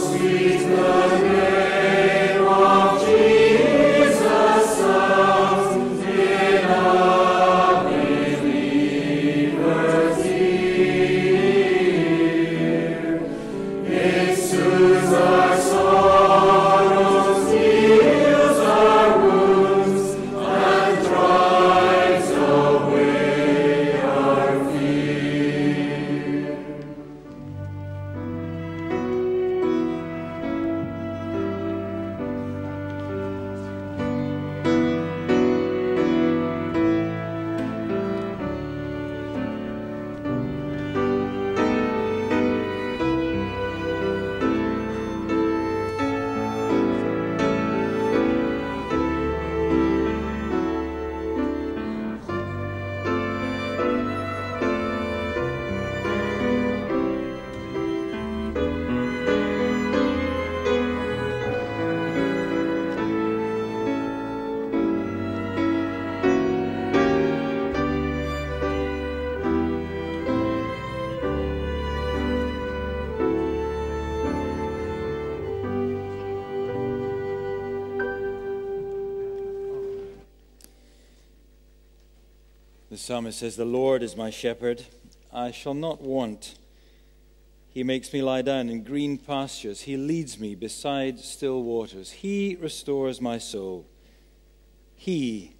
Sweet the psalmist says, The Lord is my shepherd, I shall not want. He makes me lie down in green pastures. He leads me beside still waters. He restores my soul. He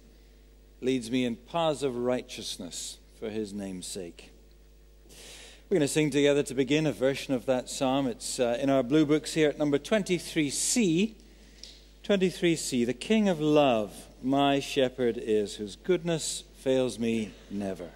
leads me in paths of righteousness for his name's sake. We're going to sing together to begin a version of that psalm. It's uh, in our blue books here at number 23C. 23C, the King of love, my shepherd is, whose goodness fails me never.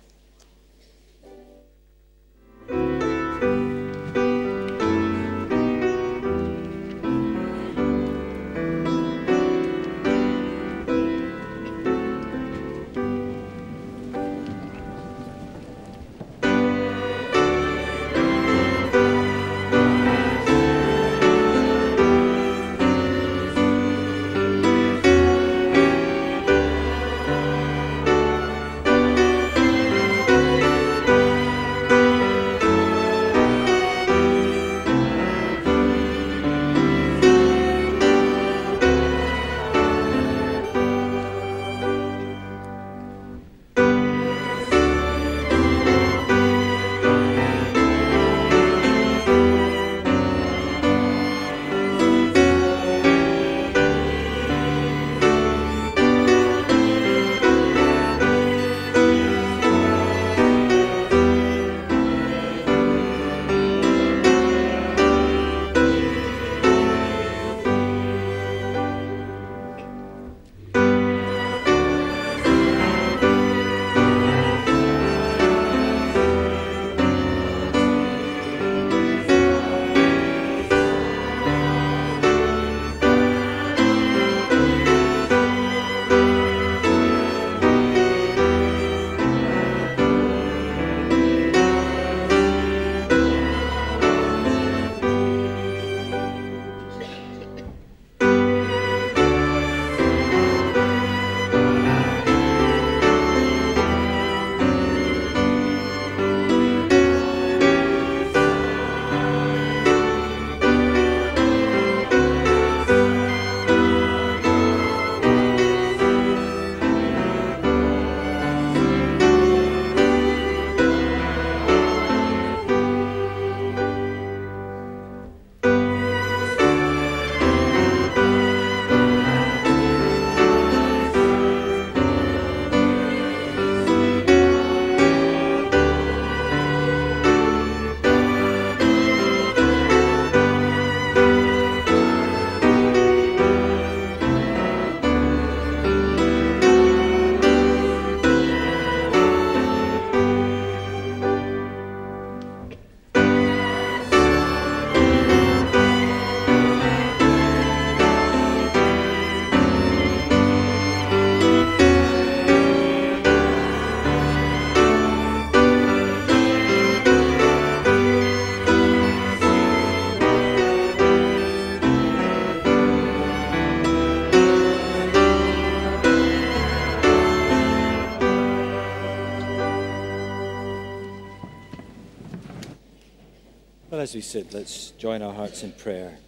As we sit, let's join our hearts in prayer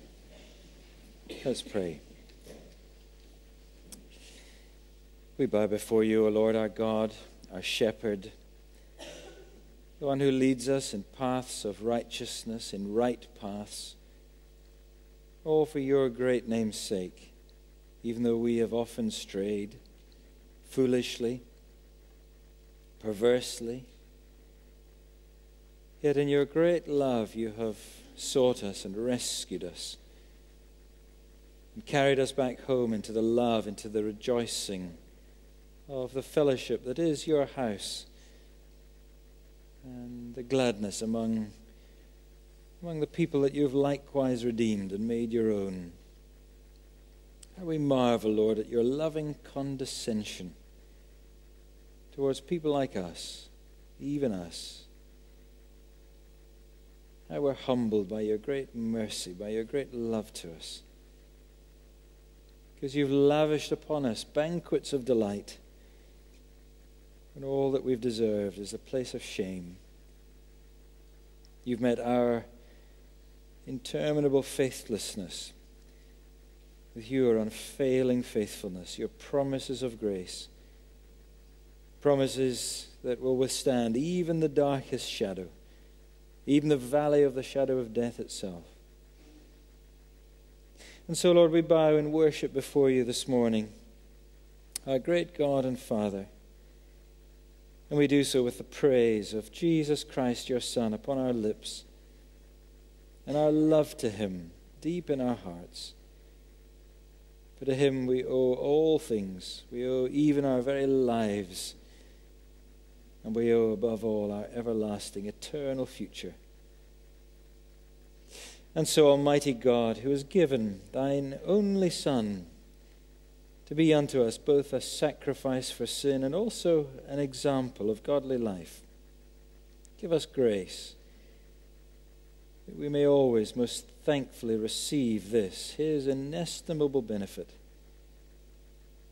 Let's pray. We bow before you, O Lord our God, our shepherd, the one who leads us in paths of righteousness, in right paths, all for your great name's sake, even though we have often strayed foolishly, perversely. Yet in your great love, you have sought us and rescued us and carried us back home into the love, into the rejoicing of the fellowship that is your house and the gladness among, among the people that you've likewise redeemed and made your own. How we marvel, Lord, at your loving condescension towards people like us, even us. How we're humbled by your great mercy, by your great love to us because you've lavished upon us banquets of delight. And all that we've deserved is a place of shame. You've met our interminable faithlessness with your unfailing faithfulness, your promises of grace, promises that will withstand even the darkest shadow, even the valley of the shadow of death itself. And so, Lord, we bow in worship before you this morning, our great God and Father. And we do so with the praise of Jesus Christ, your Son, upon our lips, and our love to him deep in our hearts. For to him we owe all things. We owe even our very lives. And we owe above all our everlasting, eternal future. And so, Almighty God, who has given thine only Son to be unto us both a sacrifice for sin and also an example of godly life, give us grace that we may always most thankfully receive this, his inestimable benefit,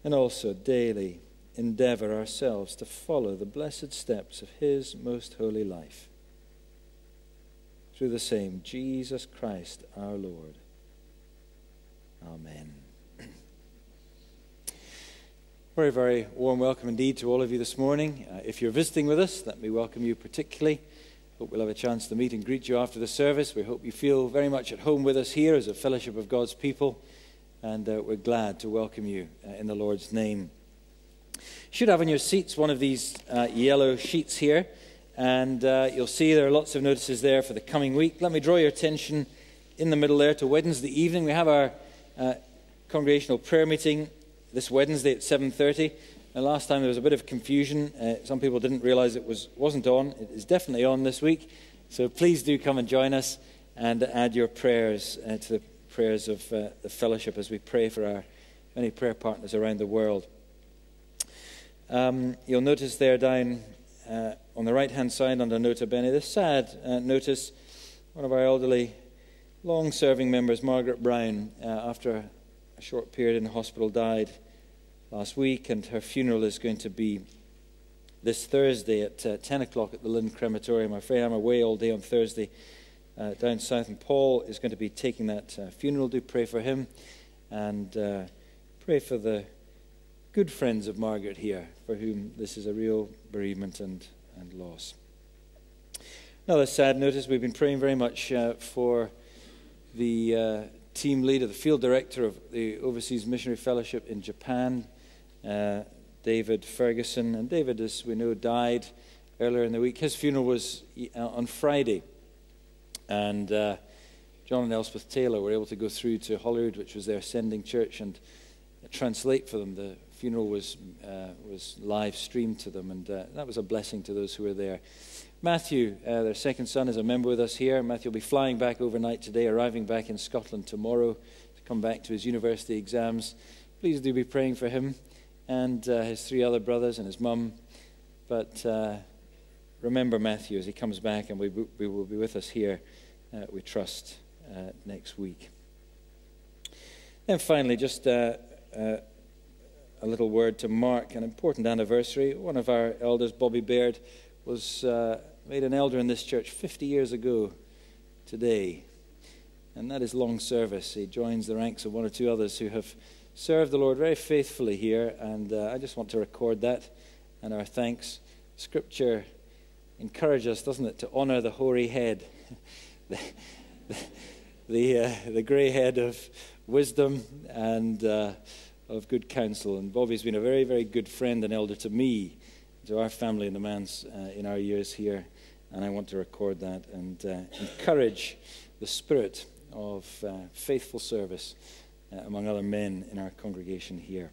and also daily endeavor ourselves to follow the blessed steps of his most holy life through the same Jesus Christ our Lord. Amen. Very, very warm welcome indeed to all of you this morning. Uh, if you're visiting with us, let me welcome you particularly. Hope we'll have a chance to meet and greet you after the service. We hope you feel very much at home with us here as a fellowship of God's people, and uh, we're glad to welcome you uh, in the Lord's name. Should have on your seats one of these uh, yellow sheets here. And uh, you'll see there are lots of notices there for the coming week. Let me draw your attention in the middle there to Wednesday evening. We have our uh, congregational prayer meeting this Wednesday at 7.30. And last time there was a bit of confusion. Uh, some people didn't realize it was, wasn't on. It is definitely on this week. So please do come and join us and add your prayers uh, to the prayers of uh, the fellowship as we pray for our many prayer partners around the world. Um, you'll notice there down uh, on the right hand side under Nota Bene, the sad uh, notice one of our elderly, long serving members, Margaret Brown, uh, after a short period in the hospital, died last week, and her funeral is going to be this Thursday at uh, 10 o'clock at the Linn Crematorium. I'm afraid I'm away all day on Thursday uh, down south, and Paul is going to be taking that uh, funeral. Do pray for him and pray for the good friends of Margaret here, for whom this is a real bereavement and, and loss. Another sad notice we've been praying very much uh, for the uh, team leader, the field director of the Overseas Missionary Fellowship in Japan, uh, David Ferguson. And David, as we know, died earlier in the week. His funeral was uh, on Friday. And uh, John and Elspeth Taylor were able to go through to Holyrood, which was their sending church, and translate for them the funeral was, uh, was live streamed to them, and uh, that was a blessing to those who were there. Matthew, uh, their second son, is a member with us here. Matthew will be flying back overnight today, arriving back in Scotland tomorrow to come back to his university exams. Please do be praying for him and uh, his three other brothers and his mum. But uh, remember Matthew as he comes back, and we, we will be with us here, uh, we trust, next week. And finally, just a little word to mark an important anniversary. One of our elders, Bobby Baird, was uh, made an elder in this church 50 years ago today. and that is long service. He joins the ranks of one or two others who have served the Lord very faithfully here, and uh, I just want to record that and our thanks. Scripture encourages us, doesn't it, to honor the hoary head, the, the, uh, the grey head of wisdom and uh, of good counsel. And Bobby's been a very, very good friend and elder to me, to our family and the man's uh, in our years here. And I want to record that and uh, encourage the spirit of uh, faithful service uh, among other men in our congregation here.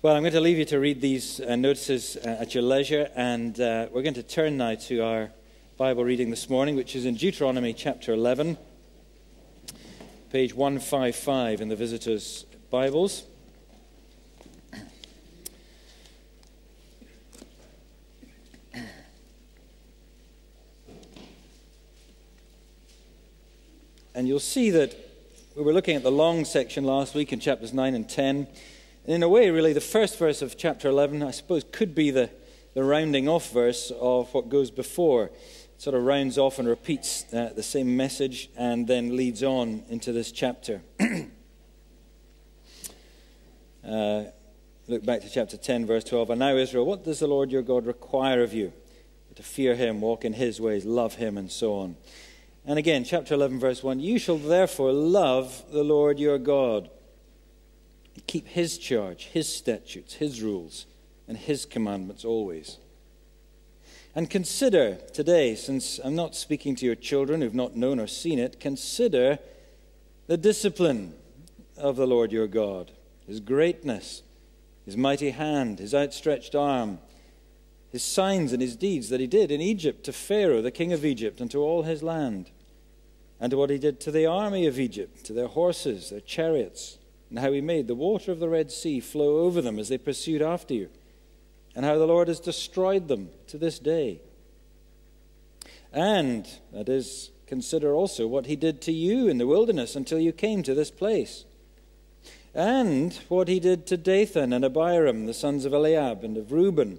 Well, I'm going to leave you to read these uh, notices uh, at your leisure, and we're going to turn now to our Bible reading this morning, which is in Deuteronomy chapter 11, page 155 in the visitors' Bibles. And you'll see that we were looking at the long section last week in chapters 9 and 10. And in a way, really, the first verse of chapter 11, I suppose, could be the, the rounding off verse of what goes before. It sort of rounds off and repeats uh, the same message and then leads on into this chapter. uh, look back to chapter 10, verse 12. And now, Israel, what does the Lord your God require of you? To fear him, walk in his ways, love him, and so on. And again, chapter 11, verse 1 You shall therefore love the Lord your God, keep his charge, his statutes, his rules, and his commandments always. And consider today, since I'm not speaking to your children who've not known or seen it, consider the discipline of the Lord your God, his greatness, his mighty hand, his outstretched arm, his signs and his deeds that he did in Egypt to Pharaoh, the king of Egypt, and to all his land, and to what he did to the army of Egypt, to their horses, their chariots, and how he made the water of the Red Sea flow over them as they pursued after you, and how the Lord has destroyed them to this day. And, that is, consider also what he did to you in the wilderness until you came to this place. And what he did to Dathan and Abiram, the sons of Eliab and of Reuben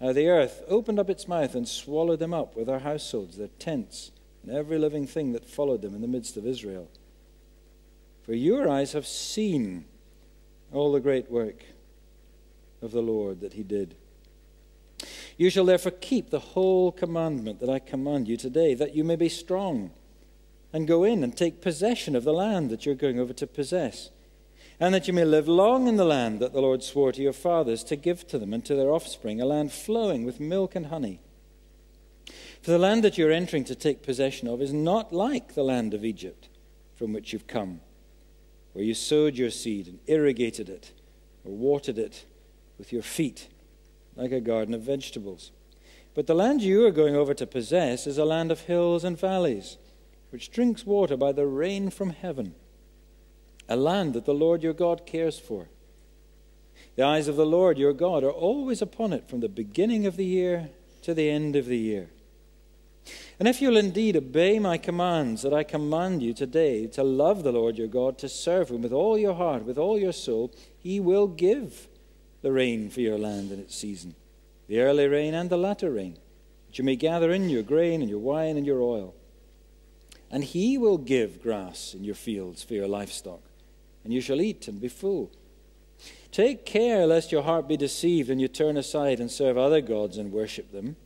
how the earth opened up its mouth and swallowed them up with their households, their tents, and every living thing that followed them in the midst of Israel. For your eyes have seen all the great work of the Lord that he did. You shall therefore keep the whole commandment that I command you today, that you may be strong, and go in and take possession of the land that you're going over to possess and that you may live long in the land that the Lord swore to your fathers to give to them and to their offspring, a land flowing with milk and honey. For the land that you're entering to take possession of is not like the land of Egypt from which you've come, where you sowed your seed and irrigated it or watered it with your feet, like a garden of vegetables. But the land you are going over to possess is a land of hills and valleys, which drinks water by the rain from heaven a land that the Lord your God cares for. The eyes of the Lord your God are always upon it from the beginning of the year to the end of the year. And if you'll indeed obey my commands that I command you today to love the Lord your God, to serve him with all your heart, with all your soul, he will give the rain for your land in its season, the early rain and the latter rain, that you may gather in your grain and your wine and your oil. And he will give grass in your fields for your livestock and you shall eat and be full. Take care lest your heart be deceived and you turn aside and serve other gods and worship them.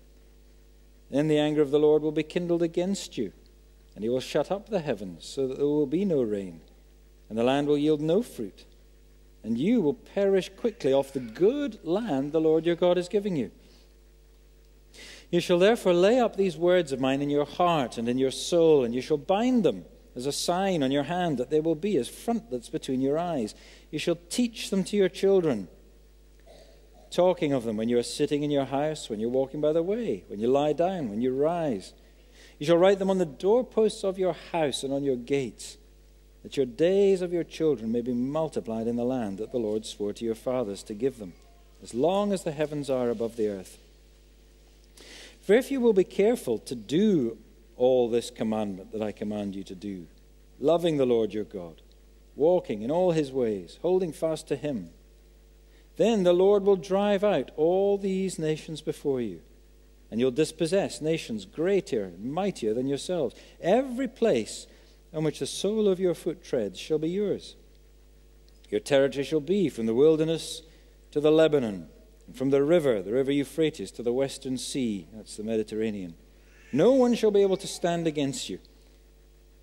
Then the anger of the Lord will be kindled against you, and he will shut up the heavens so that there will be no rain, and the land will yield no fruit, and you will perish quickly off the good land the Lord your God is giving you. You shall therefore lay up these words of mine in your heart and in your soul, and you shall bind them as a sign on your hand that they will be as frontlets between your eyes. You shall teach them to your children, talking of them when you are sitting in your house, when you're walking by the way, when you lie down, when you rise. You shall write them on the doorposts of your house and on your gates, that your days of your children may be multiplied in the land that the Lord swore to your fathers to give them, as long as the heavens are above the earth. For if you will be careful to do all this commandment that I command you to do, loving the Lord your God, walking in all his ways, holding fast to him. Then the Lord will drive out all these nations before you, and you'll dispossess nations greater and mightier than yourselves. Every place on which the sole of your foot treads shall be yours. Your territory shall be from the wilderness to the Lebanon, and from the river, the river Euphrates, to the western sea, that's the Mediterranean. No one shall be able to stand against you.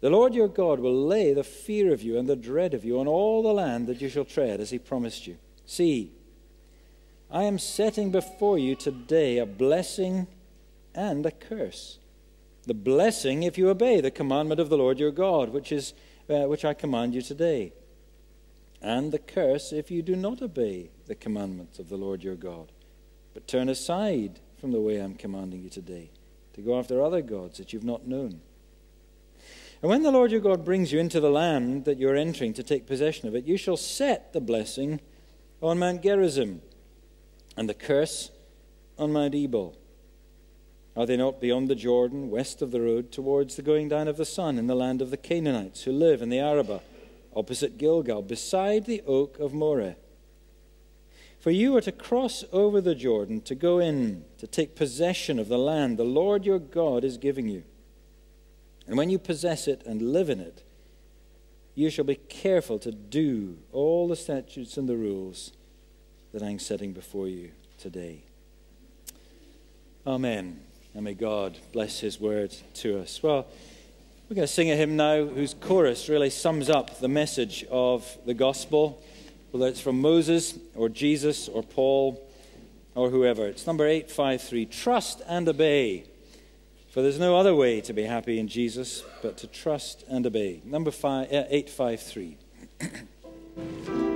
The Lord your God will lay the fear of you and the dread of you on all the land that you shall tread, as he promised you. See, I am setting before you today a blessing and a curse. The blessing if you obey the commandment of the Lord your God, which, is, uh, which I command you today. And the curse if you do not obey the commandments of the Lord your God, but turn aside from the way I'm commanding you today, to go after other gods that you've not known. And when the Lord your God brings you into the land that you're entering to take possession of it, you shall set the blessing on Mount Gerizim and the curse on Mount Ebal. Are they not beyond the Jordan, west of the road, towards the going down of the sun in the land of the Canaanites who live in the Arabah, opposite Gilgal, beside the oak of Moreh? For you are to cross over the Jordan to go in, to take possession of the land the Lord your God is giving you. And when you possess it and live in it, you shall be careful to do all the statutes and the rules that I'm setting before you today. Amen. And may God bless his word to us. Well, we're going to sing a hymn now whose chorus really sums up the message of the gospel, whether it's from Moses or Jesus or Paul or whoever. It's number 853 Trust and Obey. For there's no other way to be happy in Jesus but to trust and obey. Number five, uh, 853.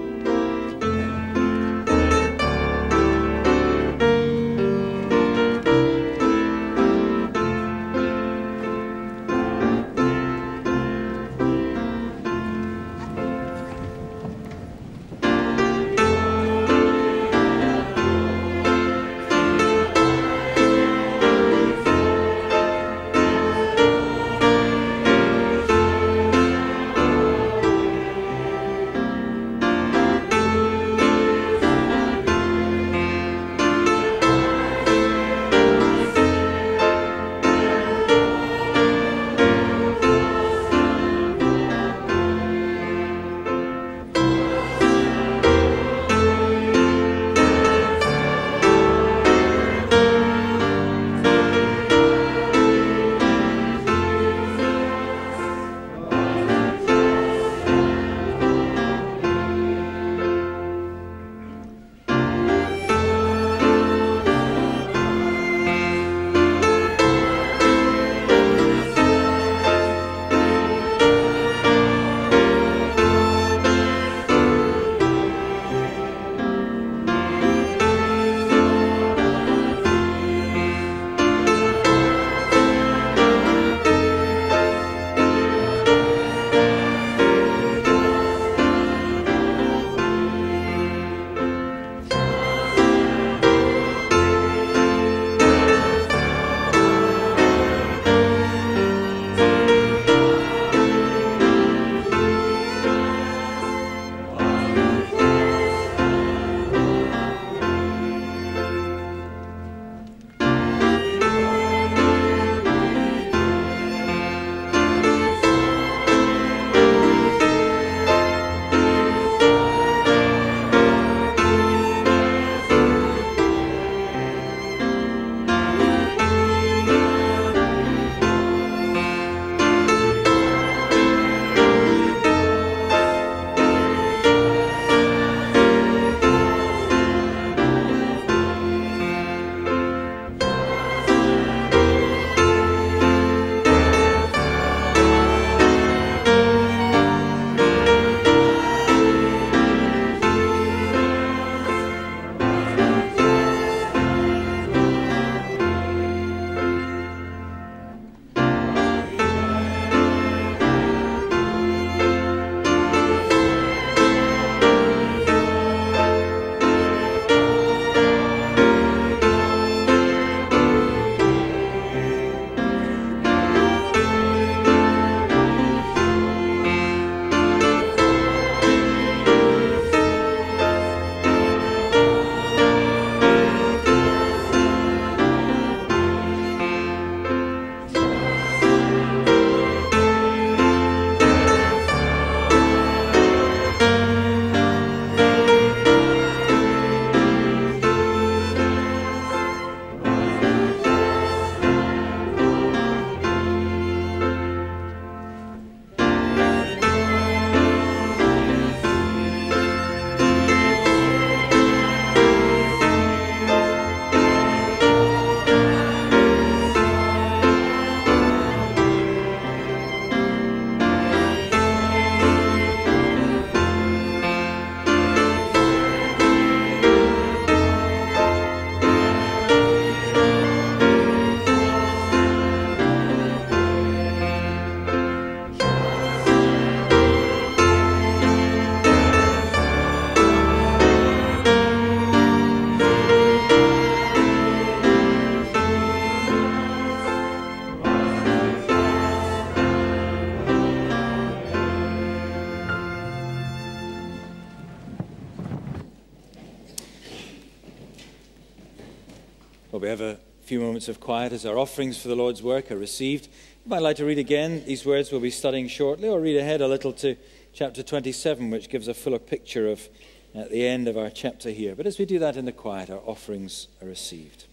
moments of quiet as our offerings for the Lord's work are received. You might like to read again these words we'll be studying shortly, or read ahead a little to chapter 27, which gives a fuller picture of at the end of our chapter here. But as we do that in the quiet, our offerings are received.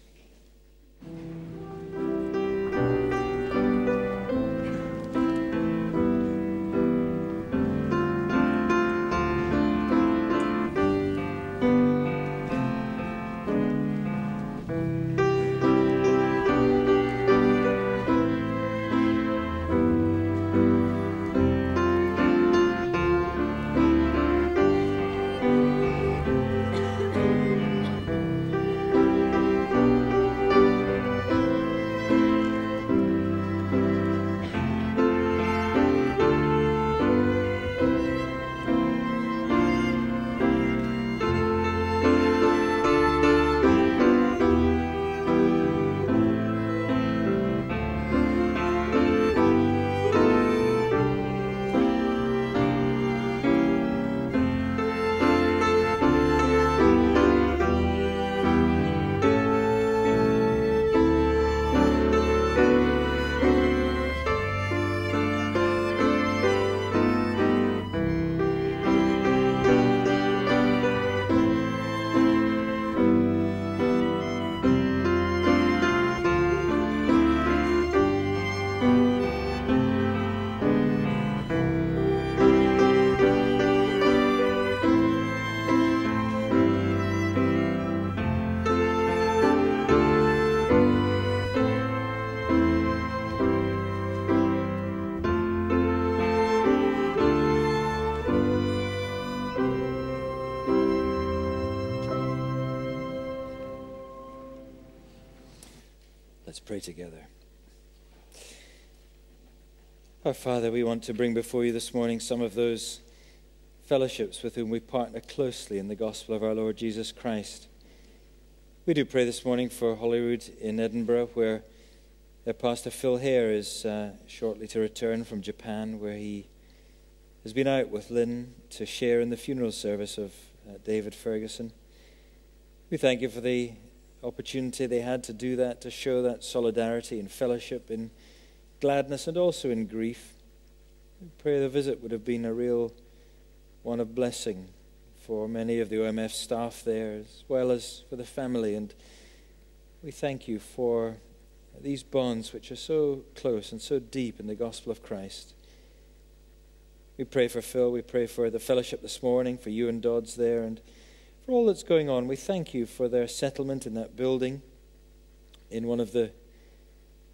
Pray together. Our Father, we want to bring before you this morning some of those fellowships with whom we partner closely in the gospel of our Lord Jesus Christ. We do pray this morning for Holyrood in Edinburgh, where pastor Phil Hare is uh, shortly to return from Japan, where he has been out with Lynn to share in the funeral service of uh, David Ferguson. We thank you for the opportunity they had to do that, to show that solidarity and fellowship in gladness and also in grief. We pray the visit would have been a real one of blessing for many of the OMF staff there, as well as for the family. And we thank you for these bonds which are so close and so deep in the gospel of Christ. We pray for Phil. We pray for the fellowship this morning, for you and Dodds there, and for all that's going on. We thank you for their settlement in that building in one of the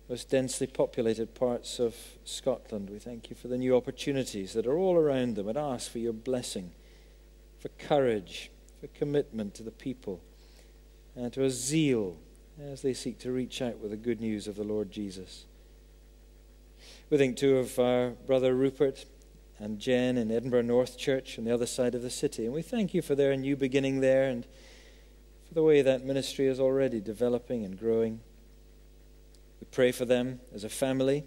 most densely populated parts of Scotland. We thank you for the new opportunities that are all around them and ask for your blessing, for courage, for commitment to the people, and to a zeal as they seek to reach out with the good news of the Lord Jesus. We think too of our brother Rupert and Jen in Edinburgh North Church on the other side of the city. And we thank you for their new beginning there and for the way that ministry is already developing and growing. We pray for them as a family,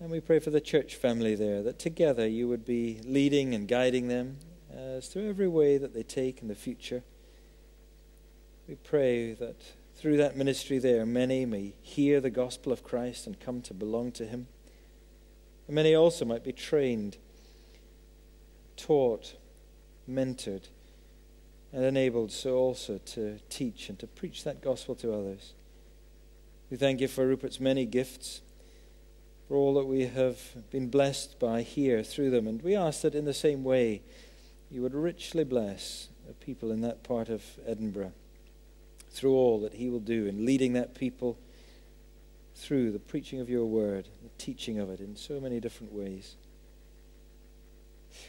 and we pray for the church family there, that together you would be leading and guiding them uh, as to every way that they take in the future. We pray that through that ministry there, many may hear the gospel of Christ and come to belong to Him. And many also might be trained, taught, mentored, and enabled so also to teach and to preach that gospel to others. We thank you for Rupert's many gifts, for all that we have been blessed by here through them. And we ask that in the same way you would richly bless the people in that part of Edinburgh through all that he will do in leading that people through the preaching of your word, the teaching of it in so many different ways.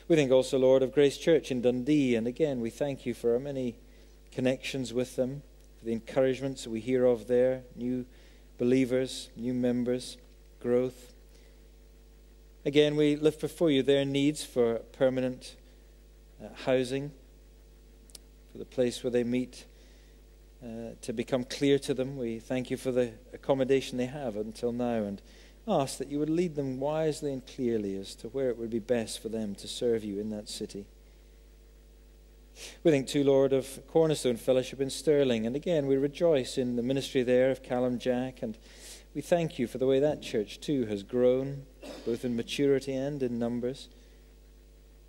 We think also, Lord, of Grace Church in Dundee, and again, we thank you for our many connections with them, for the encouragements that we hear of there, new believers, new members, growth. Again, we lift before you their needs for permanent uh, housing, for the place where they meet Uh, to become clear to them. We thank you for the accommodation they have until now and ask that you would lead them wisely and clearly as to where it would be best for them to serve you in that city. We think too, Lord, of Cornerstone Fellowship in Stirling, and again we rejoice in the ministry there of Callum Jack, and we thank you for the way that church too has grown, both in maturity and in numbers.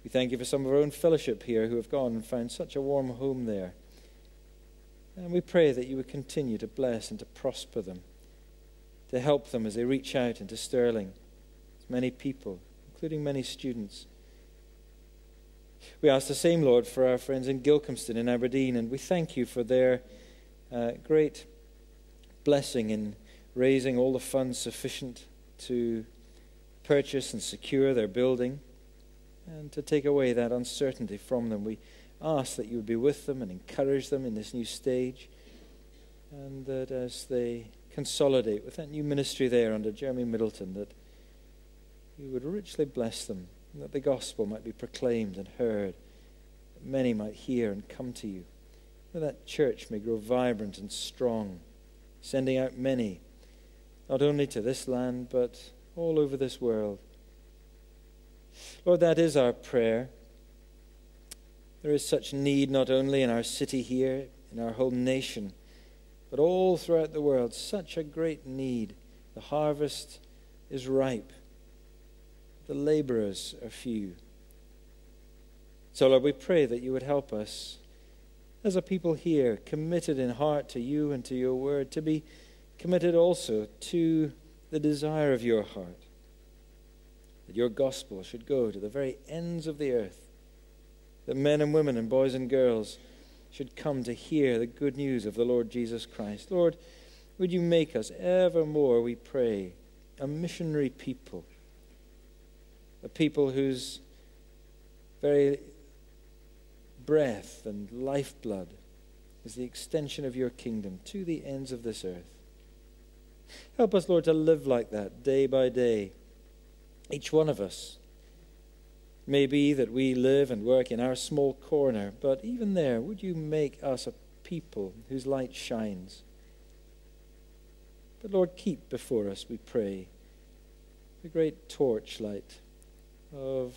We thank you for some of our own fellowship here who have gone and found such a warm home there. And we pray that you would continue to bless and to prosper them, to help them as they reach out into Stirling, many people, including many students. We ask the same, Lord, for our friends in Gilcomston in Aberdeen, and we thank you for their uh, great blessing in raising all the funds sufficient to purchase and secure their building and to take away that uncertainty from them. We ask that you would be with them and encourage them in this new stage, and that as they consolidate with that new ministry there under Jeremy Middleton, that you would richly bless them, and that the gospel might be proclaimed and heard, that many might hear and come to you, that that church may grow vibrant and strong, sending out many, not only to this land, but all over this world. Lord, that is our prayer. There is such need not only in our city here, in our whole nation, but all throughout the world. Such a great need. The harvest is ripe, the laborers are few. So, Lord, we pray that you would help us as a people here, committed in heart to you and to your word, to be committed also to the desire of your heart that your gospel should go to the very ends of the earth, that men and women and boys and girls should come to hear the good news of the Lord Jesus Christ. Lord, would you make us ever more, we pray, a missionary people, a people whose very breath and lifeblood is the extension of your kingdom to the ends of this earth. Help us, Lord, to live like that day by day each one of us. May be that we live and work in our small corner, but even there, would you make us a people whose light shines? But Lord, keep before us, we pray, the great torchlight of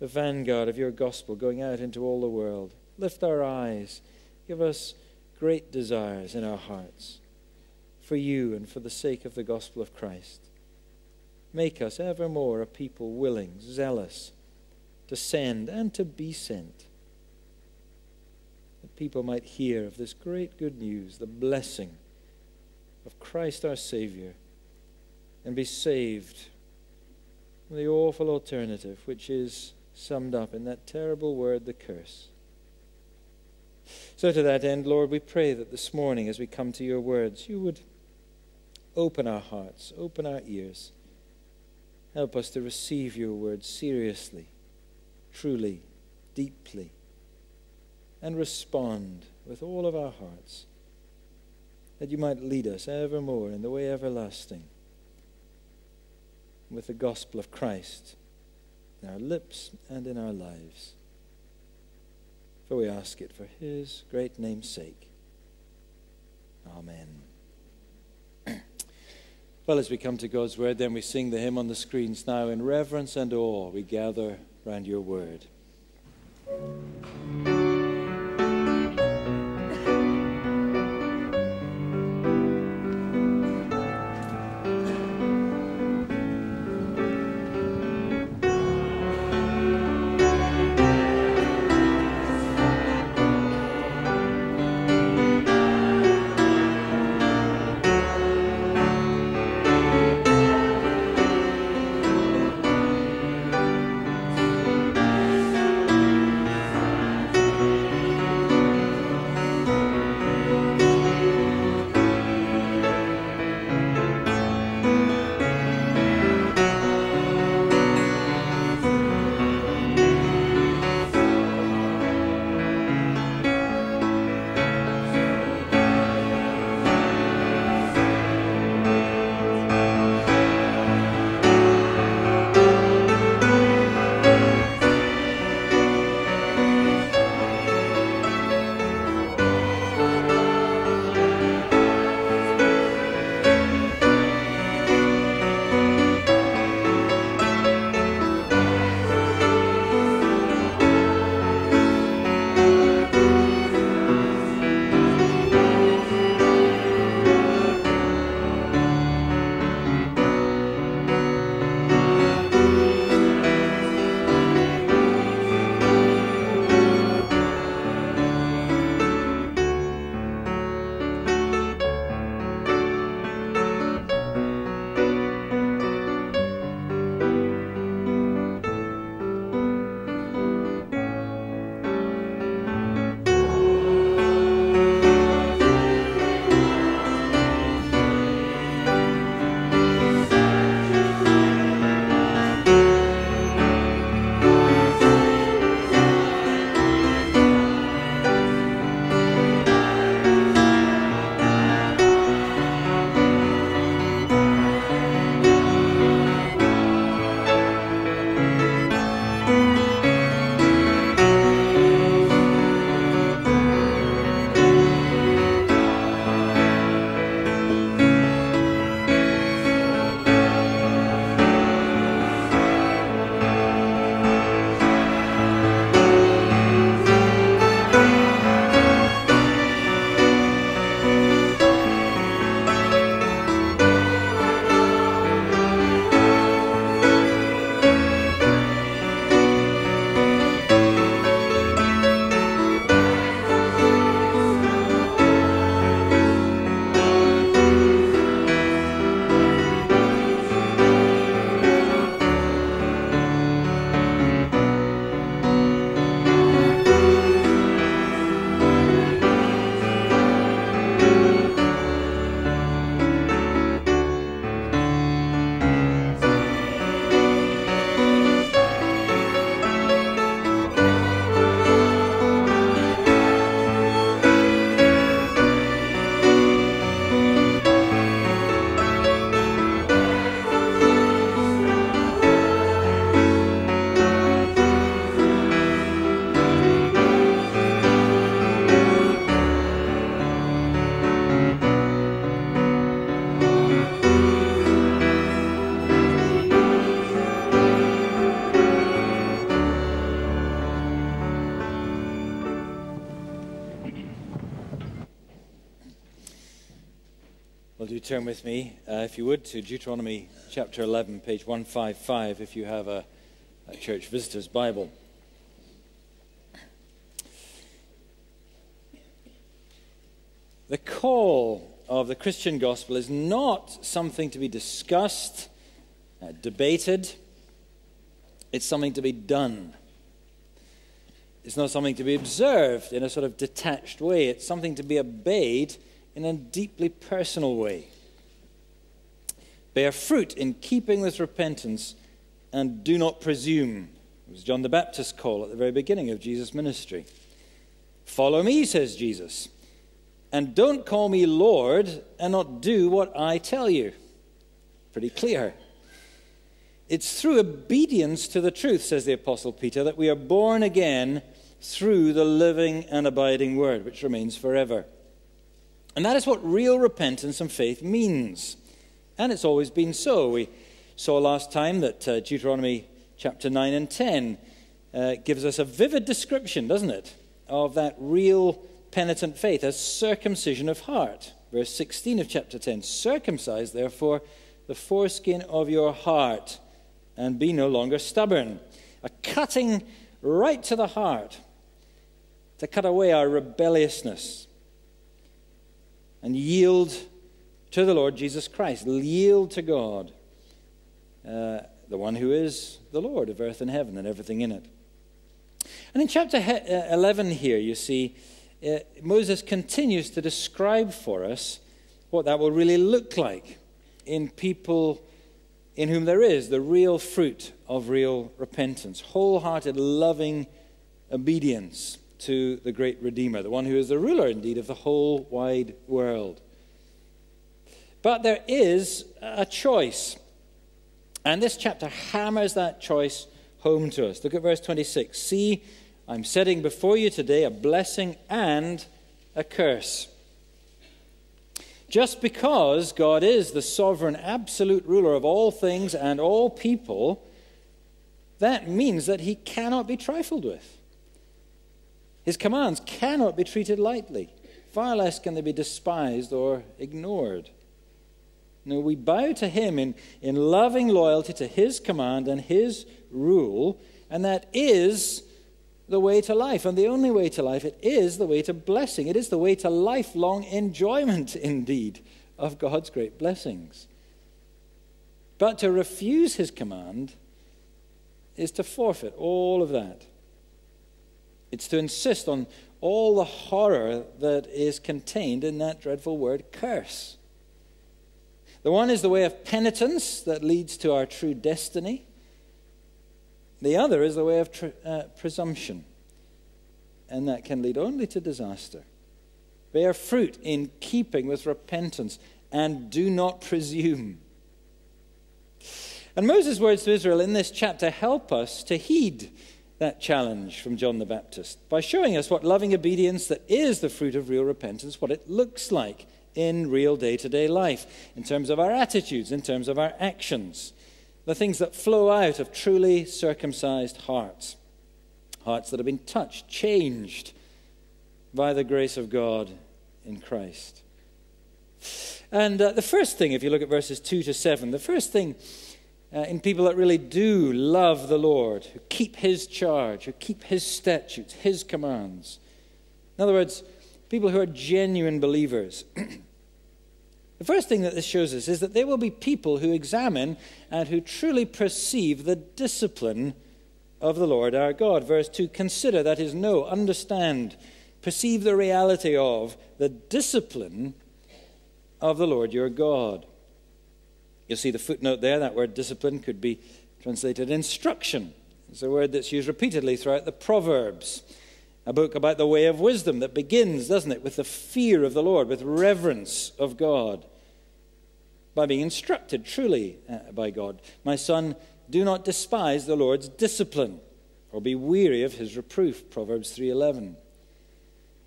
the vanguard of your gospel going out into all the world. Lift our eyes. Give us great desires in our hearts for you and for the sake of the gospel of Christ. Make us evermore a people willing, zealous, to send and to be sent. That people might hear of this great good news, the blessing of Christ our Savior, and be saved from the awful alternative which is summed up in that terrible word, the curse. So, to that end, Lord, we pray that this morning, as we come to your words, you would open our hearts, open our ears Help us to receive your word seriously, truly, deeply, and respond with all of our hearts, that you might lead us evermore in the way everlasting with the gospel of Christ in our lips and in our lives. For we ask it for his great name's sake. Amen. Well, as we come to God's word, then we sing the hymn on the screens now. In reverence and awe, we gather round your word. Turn with me, uh, if you would, to Deuteronomy chapter 11, page 155, if you have a, a church visitor's Bible. The call of the Christian gospel is not something to be discussed, uh, debated, it's something to be done. It's not something to be observed in a sort of detached way, it's something to be obeyed in a deeply personal way. Bear fruit in keeping with repentance and do not presume. It was John the Baptist's call at the very beginning of Jesus' ministry. Follow me, says Jesus. And don't call me Lord and not do what I tell you. Pretty clear. It's through obedience to the truth, says the Apostle Peter, that we are born again through the living and abiding Word, which remains forever. And that is what real repentance and faith means. And it's always been so. We saw last time that uh, Deuteronomy chapter 9 and 10 uh, gives us a vivid description, doesn't it, of that real penitent faith as circumcision of heart. Verse 16 of chapter 10 Circumcise, therefore, the foreskin of your heart, and be no longer stubborn. A cutting right to the heart to cut away our rebelliousness and yield to the Lord Jesus Christ. Yield to God, uh, the one who is the Lord of earth and heaven and everything in it. And in chapter uh, 11 here, you see uh, Moses continues to describe for us what that will really look like in people in whom there is the real fruit of real repentance, wholehearted, loving obedience to the great Redeemer, the one who is the ruler indeed of the whole wide world. But there is a choice. And this chapter hammers that choice home to us. Look at verse 26. See, I'm setting before you today a blessing and a curse. Just because God is the sovereign, absolute ruler of all things and all people, that means that he cannot be trifled with. His commands cannot be treated lightly, far less can they be despised or ignored. No, we bow to him in, in loving loyalty to his command and his rule, and that is the way to life. And the only way to life, it is the way to blessing. It is the way to lifelong enjoyment, indeed, of God's great blessings. But to refuse his command is to forfeit all of that. It's to insist on all the horror that is contained in that dreadful word, curse. The one is the way of penitence that leads to our true destiny. The other is the way of uh, presumption, and that can lead only to disaster. Bear fruit in keeping with repentance, and do not presume. And Moses' words to Israel in this chapter help us to heed that challenge from John the Baptist by showing us what loving obedience that is the fruit of real repentance, what it looks like in real day to day life, in terms of our attitudes, in terms of our actions the things that flow out of truly circumcised hearts, hearts that have been touched, changed by the grace of God in Christ. And uh, the first thing, if you look at verses 2 to 7, the first thing uh, in people that really do love the Lord, who keep His charge, who keep His statutes, His commands, in other words, people who are genuine believers, The first thing that this shows us is that there will be people who examine and who truly perceive the discipline of the Lord our God. Verse 2 Consider, that is, know, understand, perceive the reality of the discipline of the Lord your God. You'll see the footnote there. That word discipline could be translated instruction. It's a word that's used repeatedly throughout the Proverbs. A book about the way of wisdom that begins, doesn't it, with the fear of the Lord, with reverence of God, by being instructed truly uh, by God. My son, do not despise the Lord's discipline, or be weary of his reproof. Proverbs 3:11.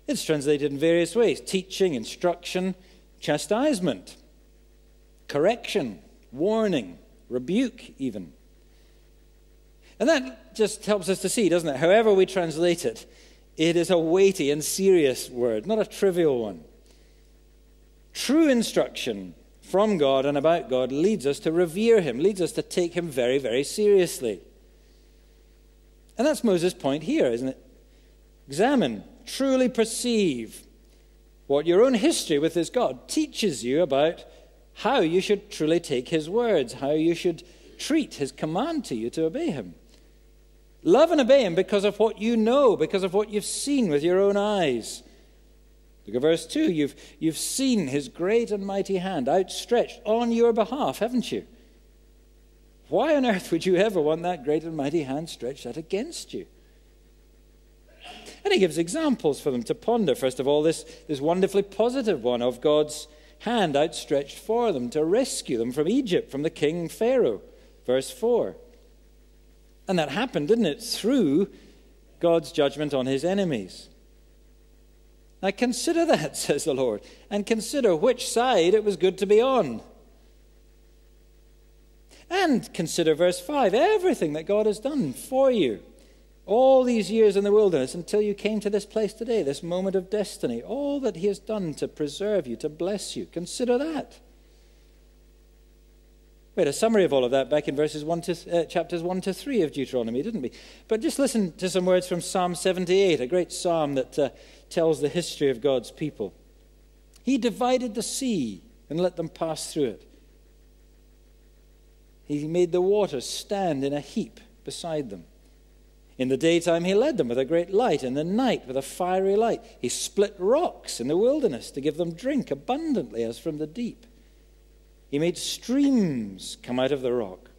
It's translated in various ways: teaching, instruction, chastisement, correction, warning, rebuke, even. And that just helps us to see, doesn't it? However we translate it, it is a weighty and serious word, not a trivial one. True instruction from God and about God leads us to revere him, leads us to take him very, very seriously. And that's Moses' point here, isn't it? Examine, truly perceive what your own history with this God teaches you about how you should truly take his words, how you should treat his command to you to obey him. Love and obey him because of what you know, because of what you've seen with your own eyes. Look at verse 2. You've, you've seen his great and mighty hand outstretched on your behalf, haven't you? Why on earth would you ever want that great and mighty hand stretched out against you? And he gives examples for them to ponder. First of all, this, this wonderfully positive one of God's hand outstretched for them to rescue them from Egypt, from the king Pharaoh. Verse 4. And that happened, didn't it? Through God's judgment on his enemies. Now consider that, says the Lord, and consider which side it was good to be on. And consider verse 5 everything that God has done for you. All these years in the wilderness until you came to this place today, this moment of destiny, all that He has done to preserve you, to bless you. Consider that. We had a summary of all of that back in verses 1 to, uh, chapters 1 to 3 of Deuteronomy, didn't we? But just listen to some words from Psalm 78, a great psalm that uh, tells the history of God's people. He divided the sea and let them pass through it. He made the waters stand in a heap beside them. In the daytime, he led them with a great light, in the night, with a fiery light. He split rocks in the wilderness to give them drink abundantly as from the deep. He made streams come out of the rock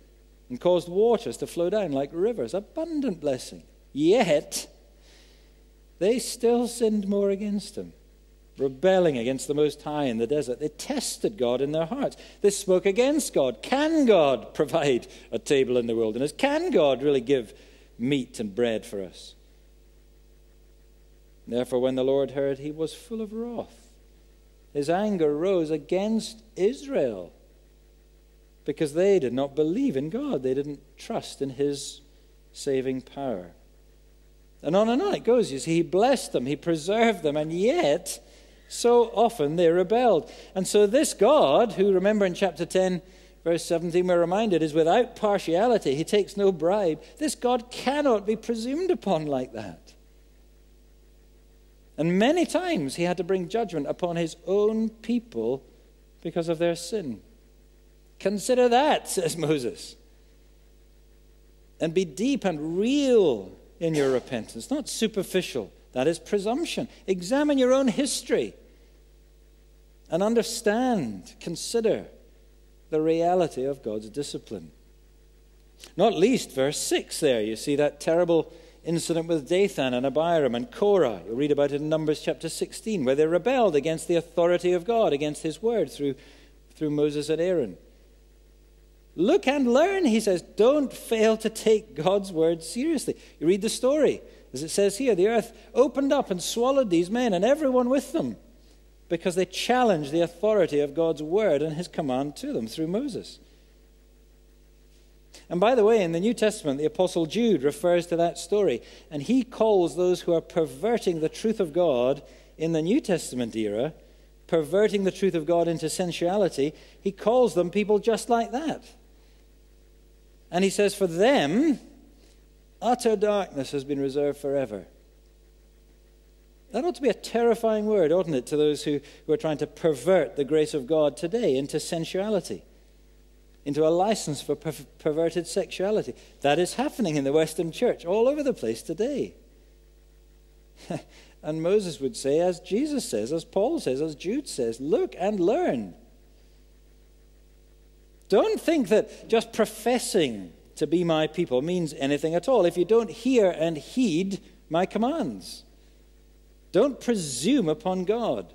and caused waters to flow down like rivers. Abundant blessing. Yet, they still sinned more against him, rebelling against the Most High in the desert. They tested God in their hearts. They spoke against God. Can God provide a table in the wilderness? Can God really give meat and bread for us? Therefore, when the Lord heard, he was full of wrath. His anger rose against Israel because they did not believe in God. They didn't trust in his saving power. And on and on it goes. You see, he blessed them, he preserved them, and yet so often they rebelled. And so this God, who remember in chapter 10, verse 17, we're reminded is without partiality, he takes no bribe. This God cannot be presumed upon like that. And many times he had to bring judgment upon his own people because of their sin. Consider that, says Moses. And be deep and real in your repentance, not superficial. That is presumption. Examine your own history and understand, consider the reality of God's discipline. Not least, verse 6 there, you see that terrible incident with Dathan and Abiram and Korah. You'll read about it in Numbers chapter 16, where they rebelled against the authority of God, against his word through, through Moses and Aaron. Look and learn, he says. Don't fail to take God's word seriously. You read the story. As it says here, the earth opened up and swallowed these men and everyone with them because they challenged the authority of God's word and his command to them through Moses. And by the way, in the New Testament, the Apostle Jude refers to that story, and he calls those who are perverting the truth of God in the New Testament era, perverting the truth of God into sensuality, he calls them people just like that. And he says, For them, utter darkness has been reserved forever. That ought to be a terrifying word, oughtn't it, to those who, who are trying to pervert the grace of God today into sensuality, into a license for per- perverted sexuality. That is happening in the Western church all over the place today. and Moses would say, as Jesus says, as Paul says, as Jude says, look and learn. Don't think that just professing to be my people means anything at all if you don't hear and heed my commands. Don't presume upon God.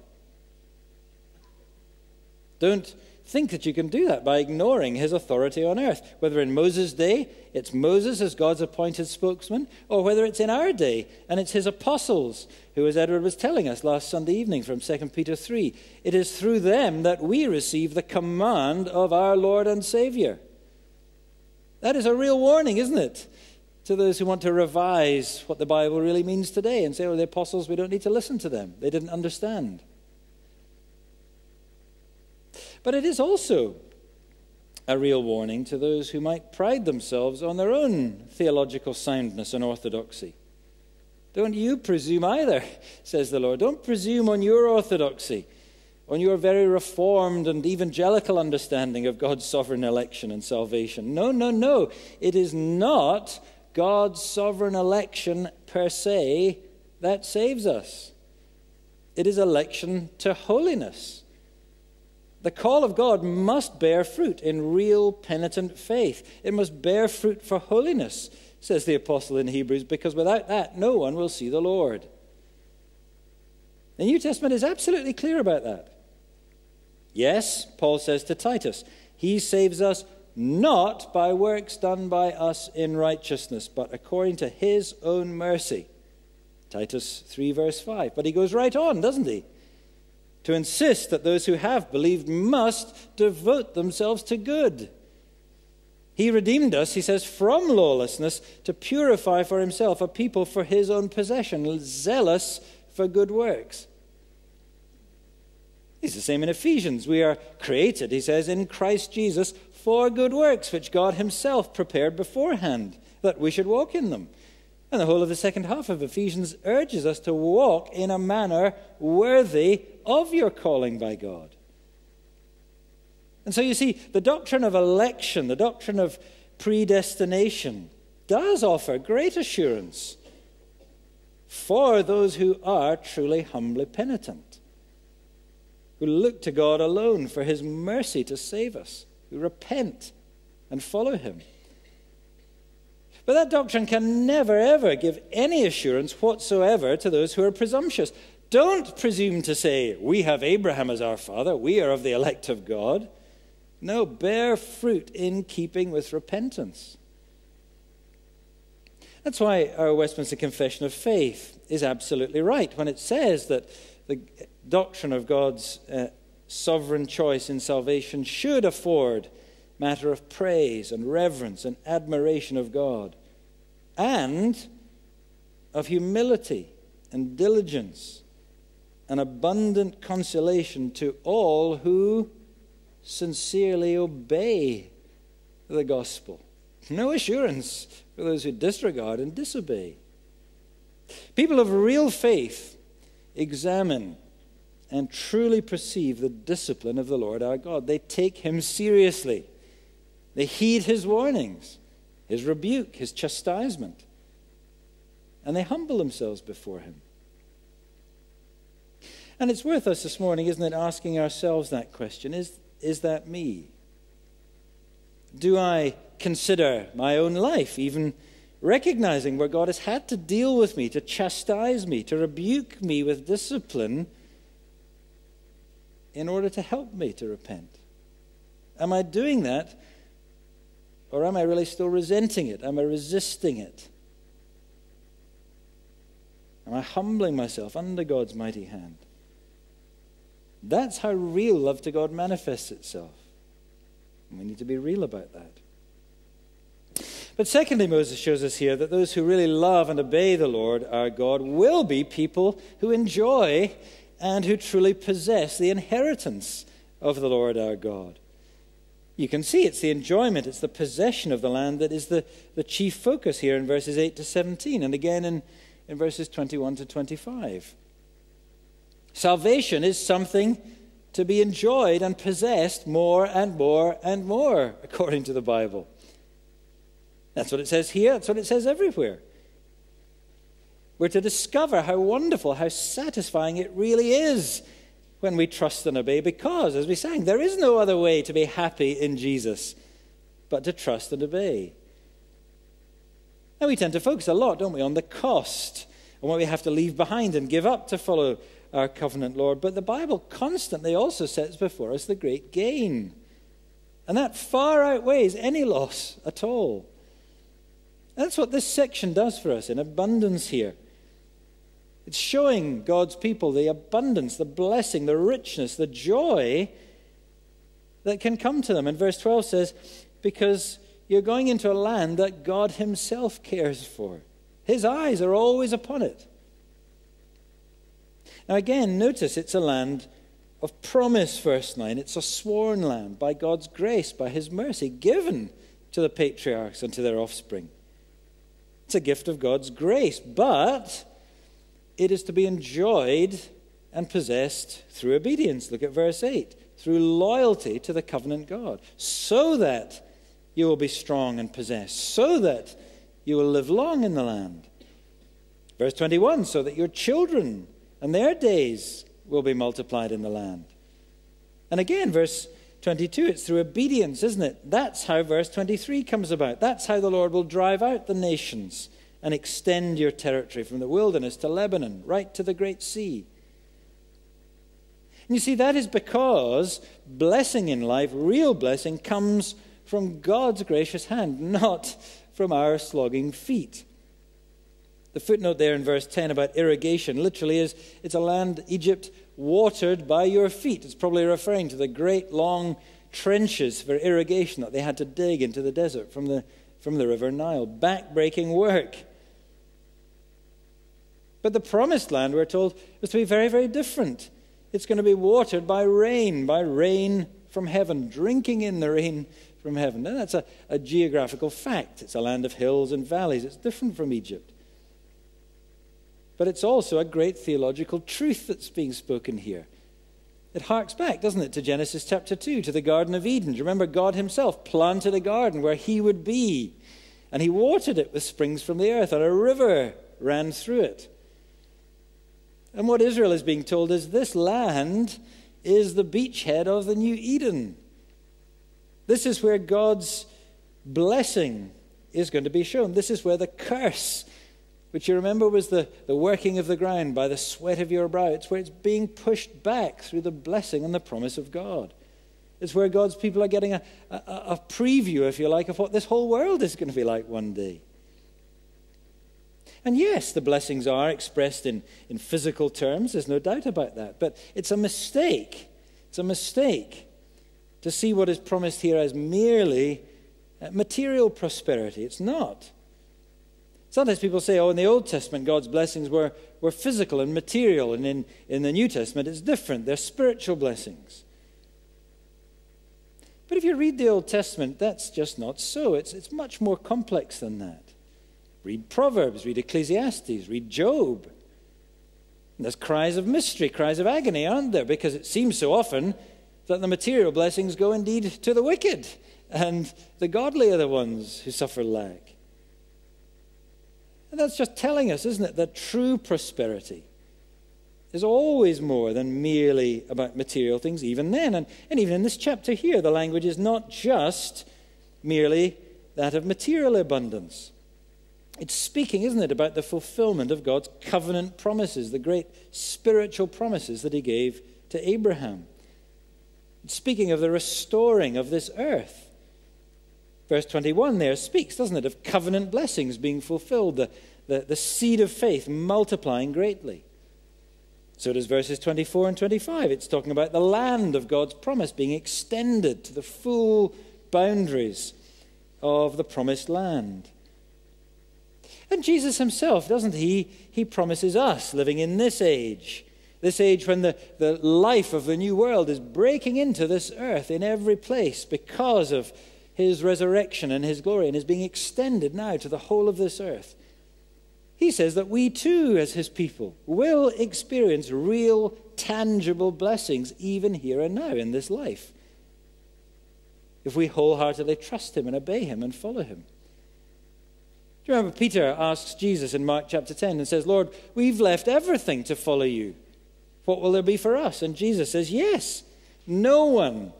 Don't think that you can do that by ignoring his authority on earth. Whether in Moses' day, it's Moses as God's appointed spokesman, or whether it's in our day and it's his apostles, who, as Edward was telling us last Sunday evening from 2 Peter 3, it is through them that we receive the command of our Lord and Savior. That is a real warning, isn't it? To those who want to revise what the Bible really means today and say, well, the apostles, we don't need to listen to them. They didn't understand. But it is also a real warning to those who might pride themselves on their own theological soundness and orthodoxy. Don't you presume either, says the Lord. Don't presume on your orthodoxy, on your very reformed and evangelical understanding of God's sovereign election and salvation. No, no, no. It is not God's sovereign election per se that saves us, it is election to holiness. The call of God must bear fruit in real penitent faith. It must bear fruit for holiness, says the apostle in Hebrews, because without that, no one will see the Lord. The New Testament is absolutely clear about that. Yes, Paul says to Titus, he saves us not by works done by us in righteousness, but according to his own mercy. Titus 3, verse 5. But he goes right on, doesn't he? To insist that those who have believed must devote themselves to good. He redeemed us, he says, from lawlessness to purify for himself a people for his own possession, zealous for good works. He's the same in Ephesians. We are created, he says, in Christ Jesus for good works, which God himself prepared beforehand, that we should walk in them. And the whole of the second half of Ephesians urges us to walk in a manner worthy of your calling by God. And so you see, the doctrine of election, the doctrine of predestination, does offer great assurance for those who are truly humbly penitent, who look to God alone for his mercy to save us, who repent and follow him. But that doctrine can never, ever give any assurance whatsoever to those who are presumptuous. Don't presume to say, We have Abraham as our father, we are of the elect of God. No, bear fruit in keeping with repentance. That's why our Westminster Confession of Faith is absolutely right when it says that the doctrine of God's uh, sovereign choice in salvation should afford matter of praise and reverence and admiration of God, and of humility and diligence and abundant consolation to all who sincerely obey the gospel. No assurance for those who disregard and disobey. People of real faith examine and truly perceive the discipline of the Lord our God. They take him seriously. They heed his warnings, his rebuke, his chastisement, and they humble themselves before him. And it's worth us this morning, isn't it, asking ourselves that question is, is that me? Do I consider my own life, even recognizing where God has had to deal with me, to chastise me, to rebuke me with discipline in order to help me to repent? Am I doing that or am I really still resenting it? Am I resisting it? Am I humbling myself under God's mighty hand? That's how real love to God manifests itself. And we need to be real about that. But secondly, Moses shows us here that those who really love and obey the Lord our God will be people who enjoy and who truly possess the inheritance of the Lord our God. You can see it's the enjoyment, it's the possession of the land that is the, the chief focus here in verses 8 to 17, and again in, in verses 21 to 25. Salvation is something to be enjoyed and possessed more and more and more, according to the Bible. That's what it says here, that's what it says everywhere. We're to discover how wonderful, how satisfying it really is when we trust and obey, because, as we sang, there is no other way to be happy in Jesus but to trust and obey. Now, we tend to focus a lot, don't we, on the cost and what we have to leave behind and give up to follow our covenant Lord. But the Bible constantly also sets before us the great gain. And that far outweighs any loss at all. That's what this section does for us in abundance here. It's showing God's people the abundance, the blessing, the richness, the joy that can come to them. And verse 12 says, Because you're going into a land that God Himself cares for, His eyes are always upon it. Now, again, notice it's a land of promise, verse 9. It's a sworn land by God's grace, by his mercy, given to the patriarchs and to their offspring. It's a gift of God's grace, but it is to be enjoyed and possessed through obedience. Look at verse 8 through loyalty to the covenant God, so that you will be strong and possess, so that you will live long in the land. Verse 21 so that your children and their days will be multiplied in the land. And again, verse 22, it's through obedience, isn't it? That's how verse 23 comes about. That's how the Lord will drive out the nations and extend your territory from the wilderness to Lebanon, right to the great sea. And you see, that is because blessing in life, real blessing, comes from God's gracious hand, not from our slogging feet. The footnote there in verse 10 about irrigation literally is it's a land, Egypt, watered by your feet. It's probably referring to the great long trenches for irrigation that they had to dig into the desert from the, from the river Nile. Back-breaking work. But the promised land, we're told, is to be very, very different. It's going to be watered by rain, by rain from heaven, drinking in the rain from heaven. And that's a, a geographical fact. It's a land of hills and valleys. It's different from Egypt. But it's also a great theological truth that's being spoken here. It harks back, doesn't it, to Genesis chapter 2, to the Garden of Eden. Remember God Himself planted a garden where He would be, and He watered it with springs from the earth, and a river ran through it. And what Israel is being told is this land is the beachhead of the new Eden. This is where God's blessing is going to be shown. This is where the curse which you remember was the, the working of the ground by the sweat of your brow. It's where it's being pushed back through the blessing and the promise of God. It's where God's people are getting a, a, a preview, if you like, of what this whole world is going to be like one day. And yes, the blessings are expressed in, in physical terms, there's no doubt about that. But it's a mistake. It's a mistake to see what is promised here as merely uh, material prosperity. It's not. Sometimes people say, oh, in the Old Testament, God's blessings were, were physical and material, and in, in the New Testament, it's different. They're spiritual blessings. But if you read the Old Testament, that's just not so. It's, it's much more complex than that. Read Proverbs, read Ecclesiastes, read Job. There's cries of mystery, cries of agony, aren't there? Because it seems so often that the material blessings go indeed to the wicked, and the godly are the ones who suffer lack. And that's just telling us, isn't it, that true prosperity is always more than merely about material things, even then. And, and even in this chapter here, the language is not just merely that of material abundance. It's speaking, isn't it, about the fulfillment of God's covenant promises, the great spiritual promises that He gave to Abraham. It's speaking of the restoring of this earth. Verse 21 there speaks, doesn't it, of covenant blessings being fulfilled, the, the, the seed of faith multiplying greatly. So does verses 24 and 25. It's talking about the land of God's promise being extended to the full boundaries of the promised land. And Jesus himself, doesn't he? He promises us living in this age, this age when the, the life of the new world is breaking into this earth in every place because of his resurrection and his glory and is being extended now to the whole of this earth. He says that we too, as his people, will experience real, tangible blessings even here and now in this life if we wholeheartedly trust him and obey him and follow him. Do you remember Peter asks Jesus in Mark chapter 10 and says, Lord, we've left everything to follow you. What will there be for us? And Jesus says, Yes, no one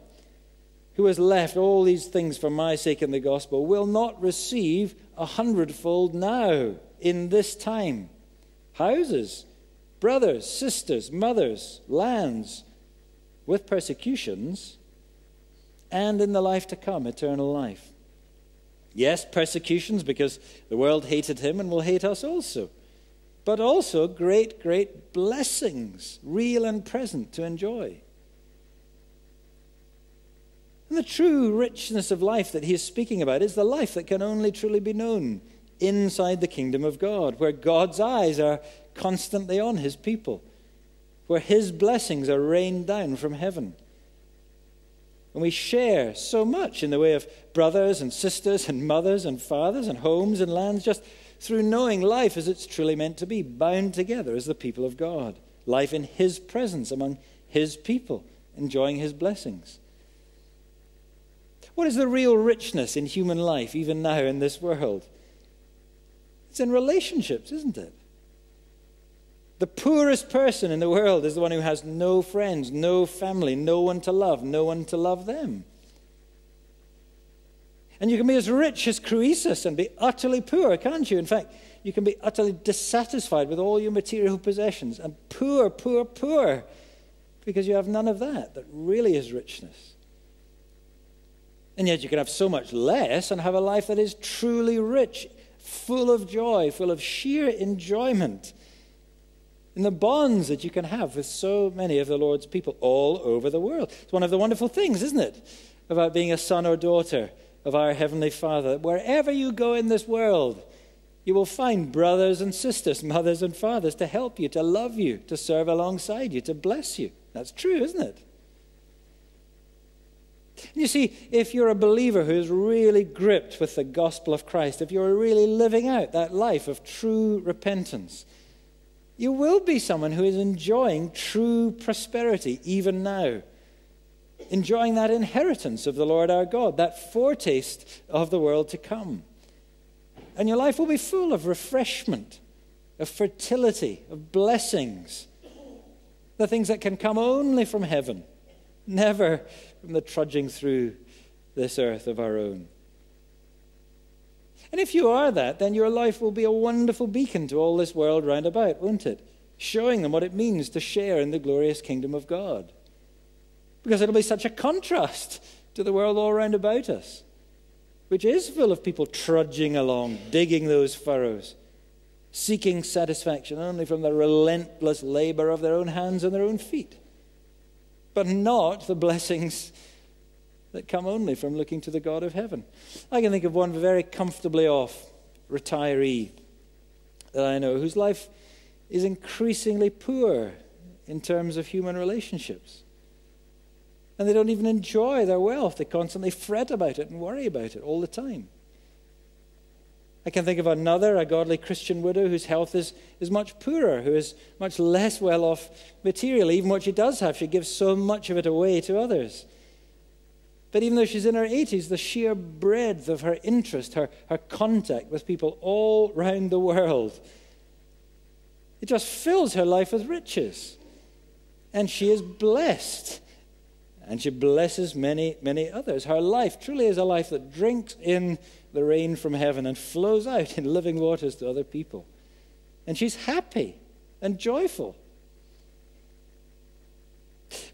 who has left all these things for my sake in the gospel will not receive a hundredfold now in this time houses, brothers, sisters, mothers, lands, with persecutions, and in the life to come, eternal life. Yes, persecutions because the world hated him and will hate us also. But also great, great blessings, real and present, to enjoy. And the true richness of life that he is speaking about is the life that can only truly be known inside the kingdom of God, where God's eyes are constantly on his people. where His blessings are rained down from heaven. And we share so much in the way of brothers and sisters and mothers and fathers and homes and lands just through knowing life as it's truly meant to be, bound together as the people of God. Life in His presence among His people, enjoying His blessings. What is the real richness in human life, even now in this world? It's in relationships, isn't it? The poorest person in the world is the one who has no friends, no family, no one to love, no one to love them. And you can be as rich as Croesus and be utterly poor, can't you? In fact, you can be utterly dissatisfied with all your material possessions and poor, poor, poor, because you have none of that that really is richness. And yet you can have so much less and have a life that is truly rich full of joy, full of sheer enjoyment in the bonds that you can have with so many of the Lord's people all over the world. It's one of the wonderful things, isn't it, about being a son or daughter of our Heavenly Father. Wherever you go in this world, you will find brothers and sisters, mothers and fathers to help you, to love you, to serve alongside you, to bless you. That's true, isn't it? You see, if you're a believer who is really gripped with the gospel of Christ, if you're really living out that life of true repentance, you will be someone who is enjoying true prosperity even now. Enjoying that inheritance of the Lord our God, that foretaste of the world to come. And your life will be full of refreshment, of fertility, of blessings, the things that can come only from heaven, never from the trudging through this earth of our own. And if you are that, then your life will be a wonderful beacon to all this world round about, won't it? Showing them what it means to share in the glorious kingdom of God. Because it'll be such a contrast to the world all round about us, which is full of people trudging along, digging those furrows, seeking satisfaction only from the relentless labor of their own hands and their own feet but not the blessings that come only from looking to the God of heaven. I can think of one very comfortably off retiree that I know whose life is increasingly poor in terms of human relationships. And they don't even enjoy their wealth. They constantly fret about it and worry about it all the time. I can think of another, a godly Christian widow whose health is, is much poorer, who is much less well off materially. Even what she does have, she gives so much of it away to others. But even though she's in her 80s, the sheer breadth of her interest, her, her contact with people all round the world, it just fills her life with riches. And she is blessed. And she blesses many, many others. Her life truly is a life that drinks in the rain from heaven and flows out in living waters to other people. And she's happy and joyful.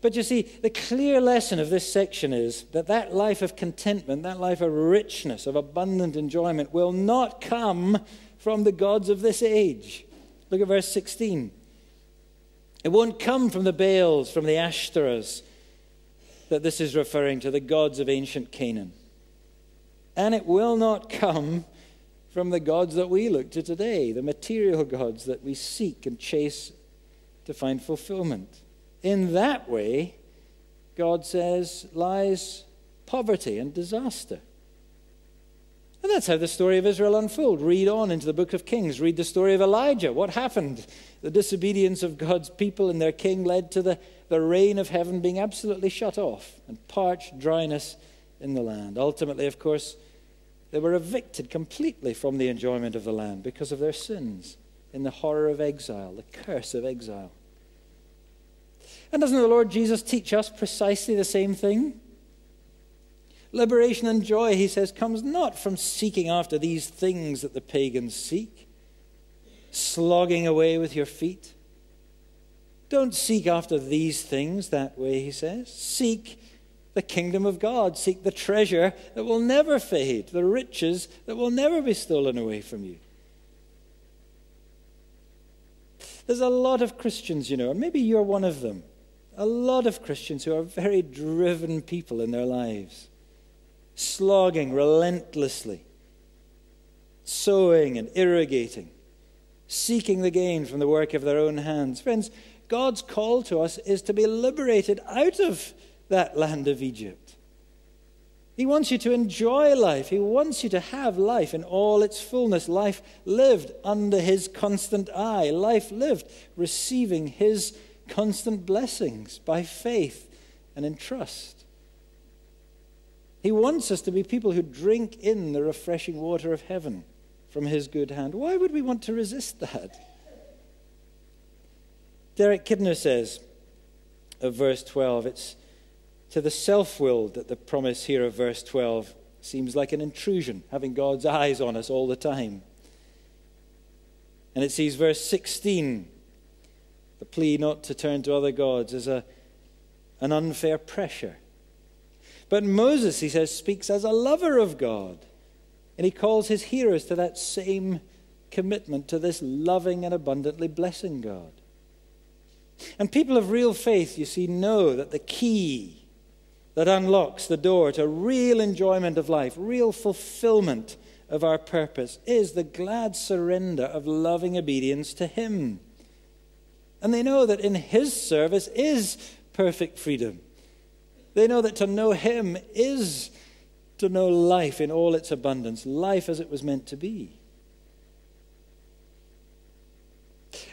But you see, the clear lesson of this section is that that life of contentment, that life of richness, of abundant enjoyment, will not come from the gods of this age. Look at verse 16. It won't come from the Baals, from the Ashtoreths, that this is referring to the gods of ancient Canaan. And it will not come from the gods that we look to today, the material gods that we seek and chase to find fulfillment. In that way, God says, lies poverty and disaster. And that's how the story of Israel unfolds. Read on into the book of Kings. Read the story of Elijah. What happened? The disobedience of God's people and their king led to the, the rain of heaven being absolutely shut off and parched dryness in the land. Ultimately, of course, they were evicted completely from the enjoyment of the land because of their sins in the horror of exile, the curse of exile. And doesn't the Lord Jesus teach us precisely the same thing? Liberation and joy, he says, comes not from seeking after these things that the pagans seek, slogging away with your feet. Don't seek after these things that way, he says. Seek the kingdom of God. Seek the treasure that will never fade, the riches that will never be stolen away from you. There's a lot of Christians, you know, and maybe you're one of them. A lot of Christians who are very driven people in their lives, slogging relentlessly, sowing and irrigating, seeking the gain from the work of their own hands. Friends, God's call to us is to be liberated out of that land of Egypt. He wants you to enjoy life. He wants you to have life in all its fullness. Life lived under His constant eye. Life lived receiving His constant blessings by faith and in trust. He wants us to be people who drink in the refreshing water of heaven from His good hand. Why would we want to resist that? Derek Kidner says of verse 12, it's to the self willed that the promise here of verse 12 seems like an intrusion, having God's eyes on us all the time. And it sees verse 16, the plea not to turn to other gods, as a, an unfair pressure. But Moses, he says, speaks as a lover of God. And he calls his hearers to that same commitment to this loving and abundantly blessing God. And people of real faith, you see, know that the key that unlocks the door to real enjoyment of life, real fulfillment of our purpose, is the glad surrender of loving obedience to Him. And they know that in His service is perfect freedom. They know that to know Him is to know life in all its abundance, life as it was meant to be.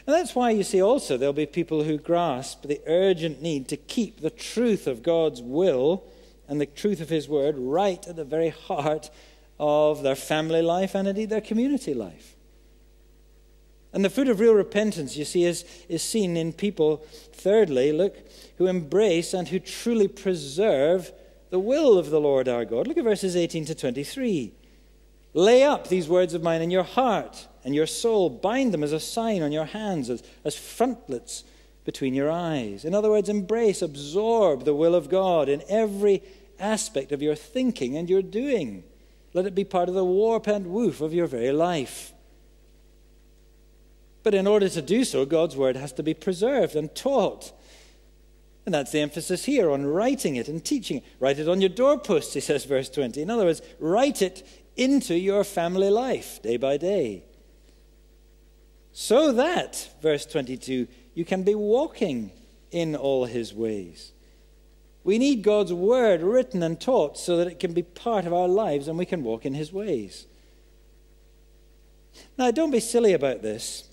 And that's why you see also there'll be people who grasp the urgent need to keep the truth of God's will and the truth of His word right at the very heart of their family life and indeed their community life. And the fruit of real repentance, you see, is, is seen in people, thirdly, look, who embrace and who truly preserve the will of the Lord our God. Look at verses 18 to 23. Lay up these words of mine in your heart and your soul. Bind them as a sign on your hands, as, as frontlets between your eyes. In other words, embrace, absorb the will of God in every aspect of your thinking and your doing. Let it be part of the warp and woof of your very life. But in order to do so, God's word has to be preserved and taught. And that's the emphasis here on writing it and teaching it. Write it on your doorposts, he says, verse 20. In other words, write it into your family life day by day. So that, verse 22, you can be walking in all his ways. We need God's word written and taught so that it can be part of our lives and we can walk in his ways. Now, don't be silly about this.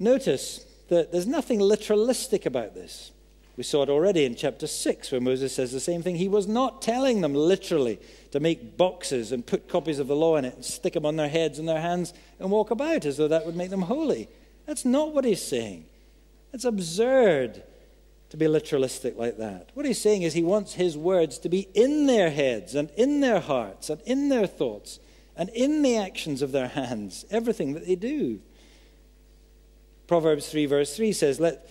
Notice that there's nothing literalistic about this. We saw it already in chapter 6 where Moses says the same thing. He was not telling them literally to make boxes and put copies of the law in it and stick them on their heads and their hands and walk about as though that would make them holy. That's not what he's saying. It's absurd to be literalistic like that. What he's saying is he wants his words to be in their heads and in their hearts and in their thoughts and in the actions of their hands, everything that they do. Proverbs 3, verse 3 says, Let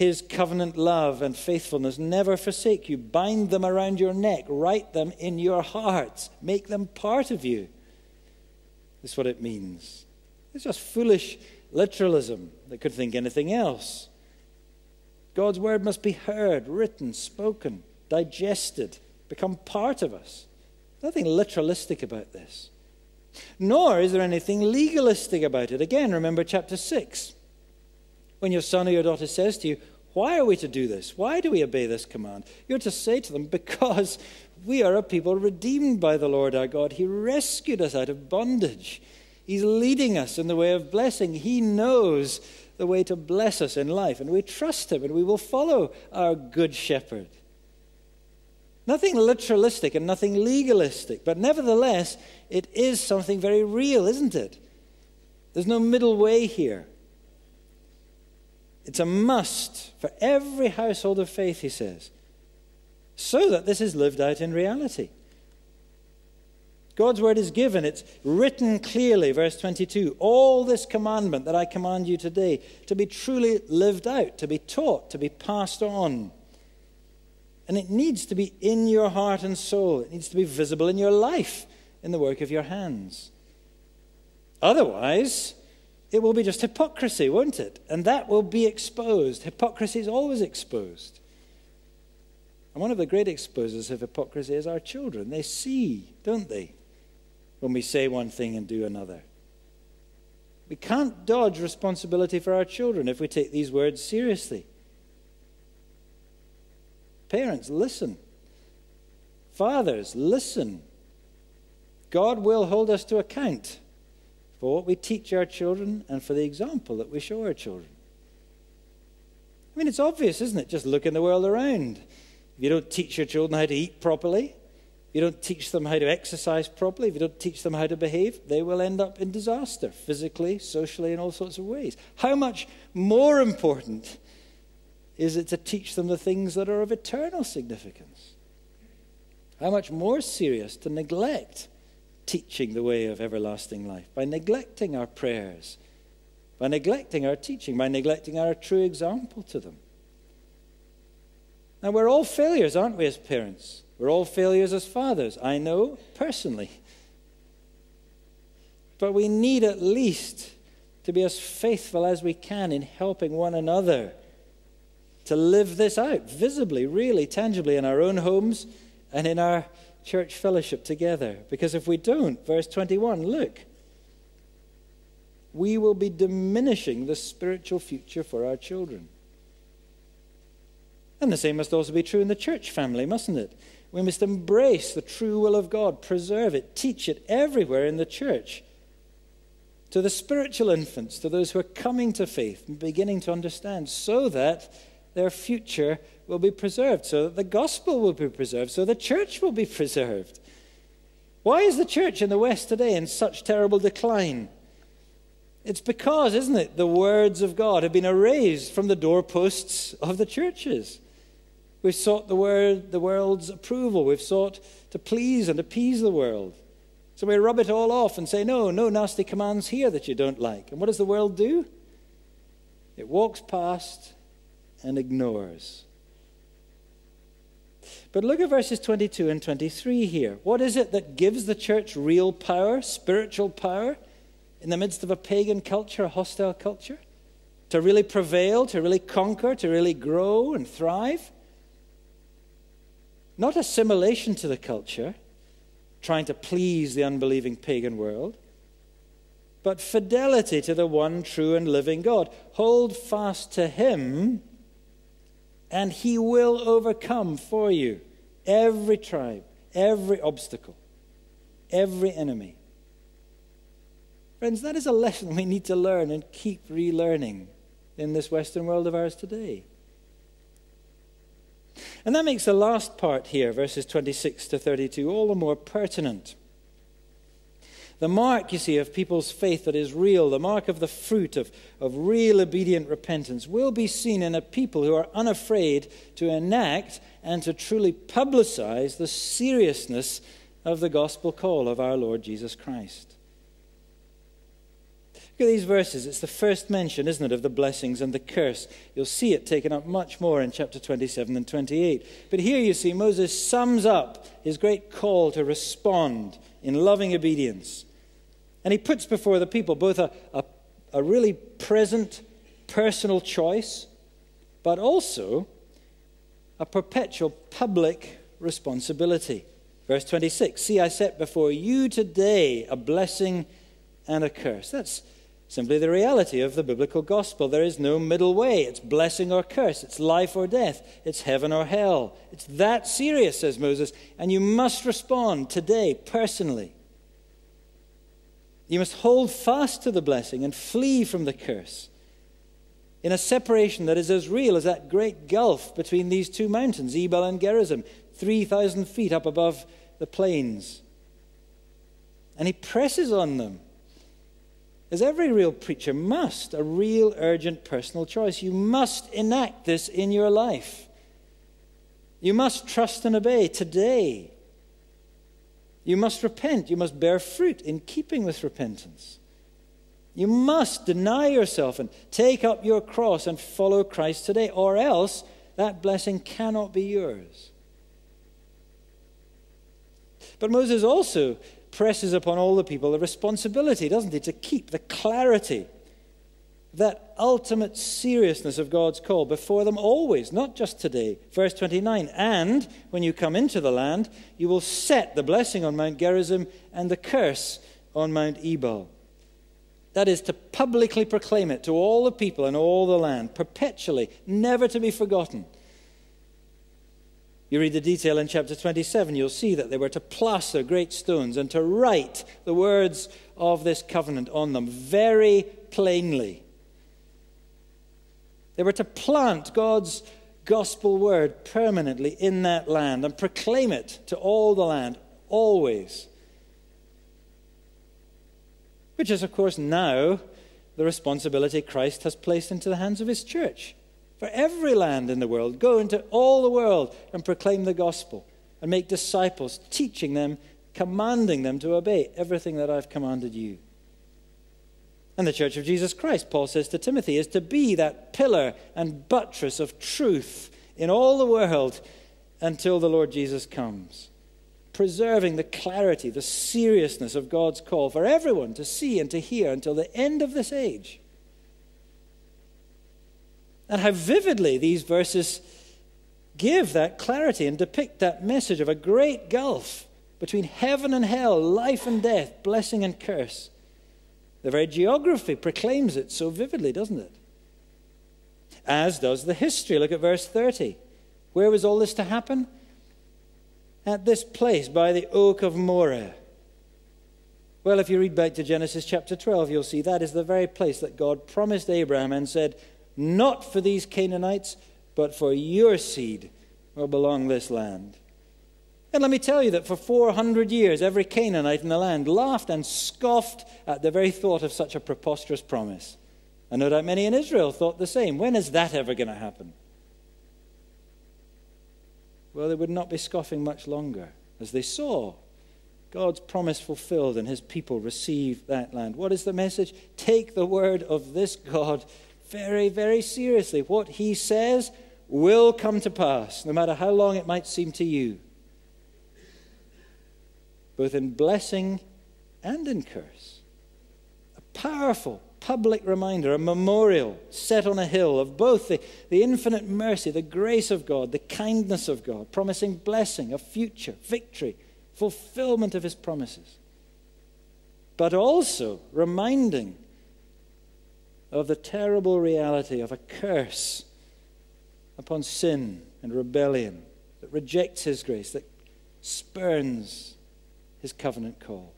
his covenant love and faithfulness never forsake you. Bind them around your neck, write them in your hearts, make them part of you. That's what it means. It's just foolish literalism that could think anything else. God's word must be heard, written, spoken, digested, become part of us. Nothing literalistic about this. Nor is there anything legalistic about it. Again, remember chapter 6. When your son or your daughter says to you, Why are we to do this? Why do we obey this command? You're to say to them, Because we are a people redeemed by the Lord our God. He rescued us out of bondage. He's leading us in the way of blessing. He knows the way to bless us in life, and we trust Him and we will follow our good shepherd. Nothing literalistic and nothing legalistic, but nevertheless, it is something very real, isn't it? There's no middle way here. It's a must for every household of faith, he says, so that this is lived out in reality. God's word is given, it's written clearly, verse 22. All this commandment that I command you today to be truly lived out, to be taught, to be passed on. And it needs to be in your heart and soul, it needs to be visible in your life, in the work of your hands. Otherwise, it will be just hypocrisy, won't it? And that will be exposed. Hypocrisy is always exposed. And one of the great exposers of hypocrisy is our children. They see, don't they, when we say one thing and do another. We can't dodge responsibility for our children if we take these words seriously. Parents, listen. Fathers, listen. God will hold us to account for what we teach our children and for the example that we show our children. I mean, it's obvious, isn't it? Just look in the world around. If you don't teach your children how to eat properly, you don't teach them how to exercise properly, if you don't teach them how to behave, they will end up in disaster, physically, socially, in all sorts of ways. How much more important is it to teach them the things that are of eternal significance? How much more serious to neglect teaching the way of everlasting life by neglecting our prayers, by neglecting our teaching, by neglecting our true example to them? Now, we're all failures, aren't we, as parents? We're all failures as fathers. I know personally. But we need at least to be as faithful as we can in helping one another to live this out visibly, really, tangibly in our own homes and in our church fellowship together. Because if we don't, verse 21, look, we will be diminishing the spiritual future for our children. And the same must also be true in the church family, mustn't it? We must embrace the true will of God, preserve it, teach it everywhere in the church. To the spiritual infants, to those who are coming to faith and beginning to understand, so that their future will be preserved, so that the gospel will be preserved, so the church will be preserved. Why is the church in the West today in such terrible decline? It's because, isn't it, the words of God have been erased from the doorposts of the churches. We've sought the, word, the world's approval. We've sought to please and appease the world. So we rub it all off and say, no, no nasty commands here that you don't like. And what does the world do? It walks past and ignores. But look at verses 22 and 23 here. What is it that gives the church real power, spiritual power, in the midst of a pagan culture, a hostile culture? To really prevail, to really conquer, to really grow and thrive? Not assimilation to the culture, trying to please the unbelieving pagan world, but fidelity to the one true and living God. Hold fast to Him and he will overcome for you every tribe, every obstacle, every enemy. Friends, that is a lesson we need to learn and keep relearning in this Western world of ours today. And that makes the last part here, verses 26 to 32, all the more pertinent. The mark, you see, of people's faith that is real, the mark of the fruit of, of real obedient repentance, will be seen in a people who are unafraid to enact and to truly publicize the seriousness of the gospel call of our Lord Jesus Christ. Look at these verses. It's the first mention, isn't it, of the blessings and the curse. You'll see it taken up much more in chapter 27 and 28. But here you see Moses sums up his great call to respond in loving obedience and he puts before the people both a, a, a really present personal choice, but also a perpetual public responsibility. Verse 26 See, I set before you today a blessing and a curse. That's simply the reality of the biblical gospel. There is no middle way. It's blessing or curse. It's life or death. It's heaven or hell. It's that serious, says Moses, and you must respond today personally. You must hold fast to the blessing and flee from the curse. In a separation that is as real as that great gulf between these two mountains, Ebal and Gerizim, 3,000 feet up above the plains. And he presses on them, as every real preacher must, a real urgent personal choice. You must enact this in your life. You must trust and obey today. You must repent. You must bear fruit in keeping with repentance. You must deny yourself and take up your cross and follow Christ today, or else that blessing cannot be yours. But Moses also presses upon all the people the responsibility, doesn't he, to keep the clarity that ultimate seriousness of God's call before them always, not just today. Verse 29 And when you come into the land, you will set the blessing on Mount Gerizim and the curse on Mount Ebal. That is to publicly proclaim it to all the people in all the land, perpetually, never to be forgotten. You read the detail in chapter 27, you'll see that they were to plaster great stones and to write the words of this covenant on them very plainly. They were to plant God's gospel word permanently in that land and proclaim it to all the land, always. Which is, of course, now the responsibility Christ has placed into the hands of his church for every land in the world. Go into all the world and proclaim the gospel and make disciples, teaching them, commanding them to obey everything that I've commanded you. And the church of Jesus Christ, Paul says to Timothy, is to be that pillar and buttress of truth in all the world until the Lord Jesus comes. Preserving the clarity, the seriousness of God's call for everyone to see and to hear until the end of this age and how vividly these verses give that clarity and depict that message of a great gulf between heaven and hell, life and death, blessing and curse. The very geography proclaims it so vividly, doesn't it? As does the history. Look at verse 30. Where was all this to happen? At this place by the oak of Moreh. Well, if you read back to Genesis chapter 12, you'll see that is the very place that God promised Abraham and said, not for these Canaanites, but for your seed will belong this land. And let me tell you that for 400 years, every Canaanite in the land laughed and scoffed at the very thought of such a preposterous promise. I know that many in Israel thought the same. When is that ever going to happen? Well, they would not be scoffing much longer as they saw God's promise fulfilled and his people receive that land. What is the message? Take the word of this God very, very seriously. What he says will come to pass, no matter how long it might seem to you, both in blessing and in curse. A powerful public reminder, a memorial set on a hill of both the, the infinite mercy, the grace of God, the kindness of God, promising blessing, a future, victory, fulfillment of his promises. But also reminding of the terrible reality of a curse upon sin and rebellion that rejects his grace, that spurns his covenant call.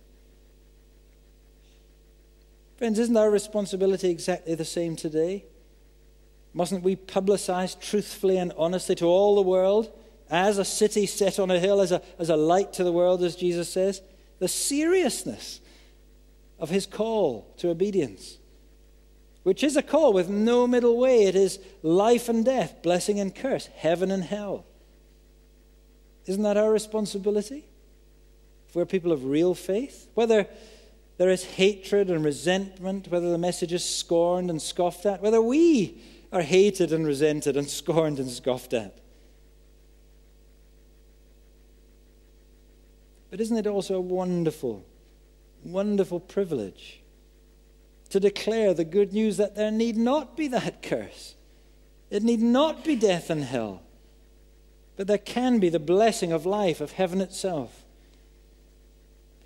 Friends, isn't our responsibility exactly the same today? Mustn't we publicize truthfully and honestly to all the world, as a city set on a hill, as a, as a light to the world, as Jesus says, the seriousness of his call to obedience? which is a call with no middle way. It is life and death, blessing and curse, heaven and hell. Isn't that our responsibility? If we're people of real faith, whether there is hatred and resentment, whether the message is scorned and scoffed at, whether we are hated and resented and scorned and scoffed at. But isn't it also a wonderful, wonderful privilege to declare the good news that there need not be that curse. It need not be death and hell, but there can be the blessing of life, of heaven itself.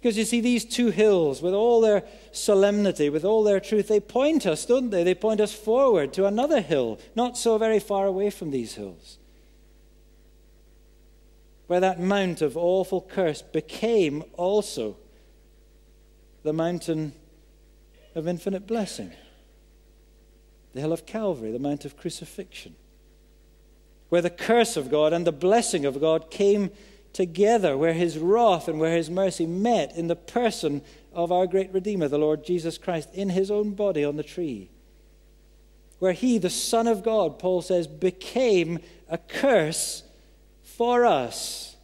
Because you see, these two hills, with all their solemnity, with all their truth, they point us, don't they? They point us forward to another hill, not so very far away from these hills, where that mount of awful curse became also the mountain of infinite blessing. The hill of Calvary, the Mount of Crucifixion, where the curse of God and the blessing of God came together, where his wrath and where his mercy met in the person of our great Redeemer, the Lord Jesus Christ, in his own body on the tree. Where he, the Son of God, Paul says, became a curse for us,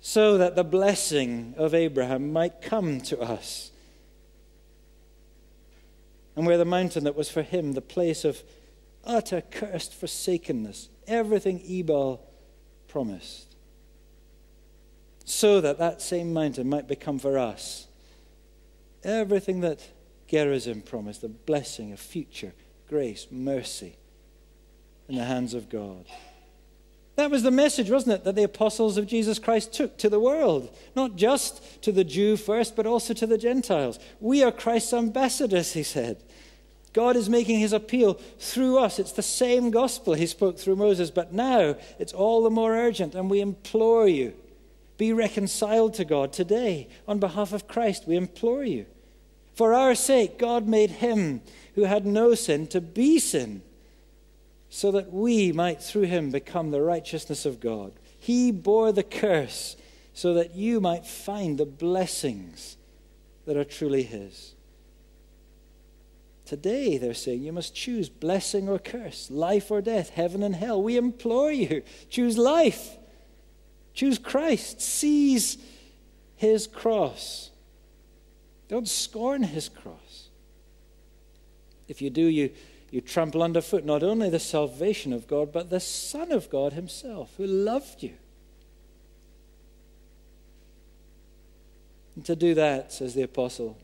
so that the blessing of Abraham might come to us and where the mountain that was for him the place of utter cursed forsakenness, everything Ebal promised, so that that same mountain might become for us everything that Gerizim promised the blessing, a future, grace, mercy in the hands of God. That was the message, wasn't it, that the apostles of Jesus Christ took to the world, not just to the Jew first, but also to the Gentiles. We are Christ's ambassadors, he said. God is making his appeal through us. It's the same gospel he spoke through Moses, but now it's all the more urgent, and we implore you be reconciled to God today. On behalf of Christ, we implore you. For our sake, God made him who had no sin to be sin, so that we might through him become the righteousness of God. He bore the curse so that you might find the blessings that are truly his. Today, they're saying, you must choose blessing or curse, life or death, heaven and hell. We implore you, choose life. Choose Christ. Seize his cross. Don't scorn his cross. If you do, you, you trample underfoot not only the salvation of God, but the Son of God himself, who loved you. And to do that, says the apostle,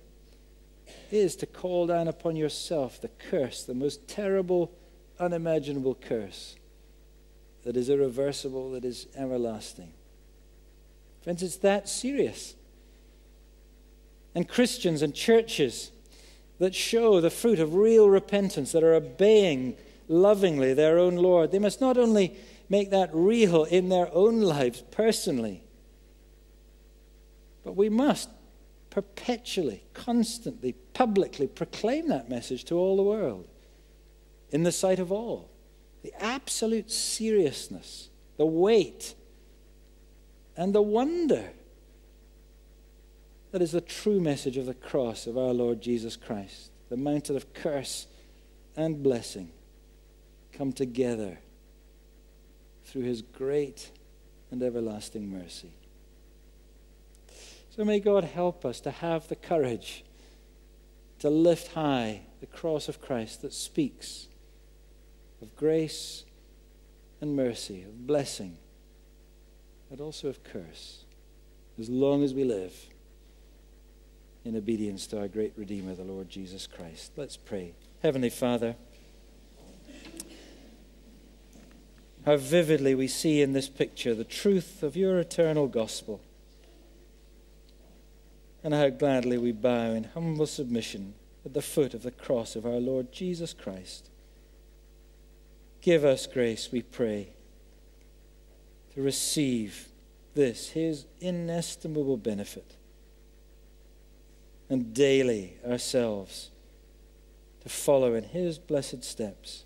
is to call down upon yourself the curse, the most terrible, unimaginable curse that is irreversible, that is everlasting. Friends, it's that serious. And Christians and churches that show the fruit of real repentance, that are obeying lovingly their own Lord, they must not only make that real in their own lives personally, but we must perpetually, constantly, publicly proclaim that message to all the world in the sight of all. The absolute seriousness, the weight, and the wonder that is the true message of the cross of our Lord Jesus Christ. The mountain of curse and blessing come together through his great and everlasting mercy. So may God help us to have the courage to lift high the cross of Christ that speaks of grace and mercy, of blessing, but also of curse, as long as we live in obedience to our great Redeemer, the Lord Jesus Christ. Let's pray. Heavenly Father, how vividly we see in this picture the truth of your eternal gospel and how gladly we bow in humble submission at the foot of the cross of our Lord Jesus Christ. Give us grace, we pray, to receive this, his inestimable benefit, and daily ourselves to follow in his blessed steps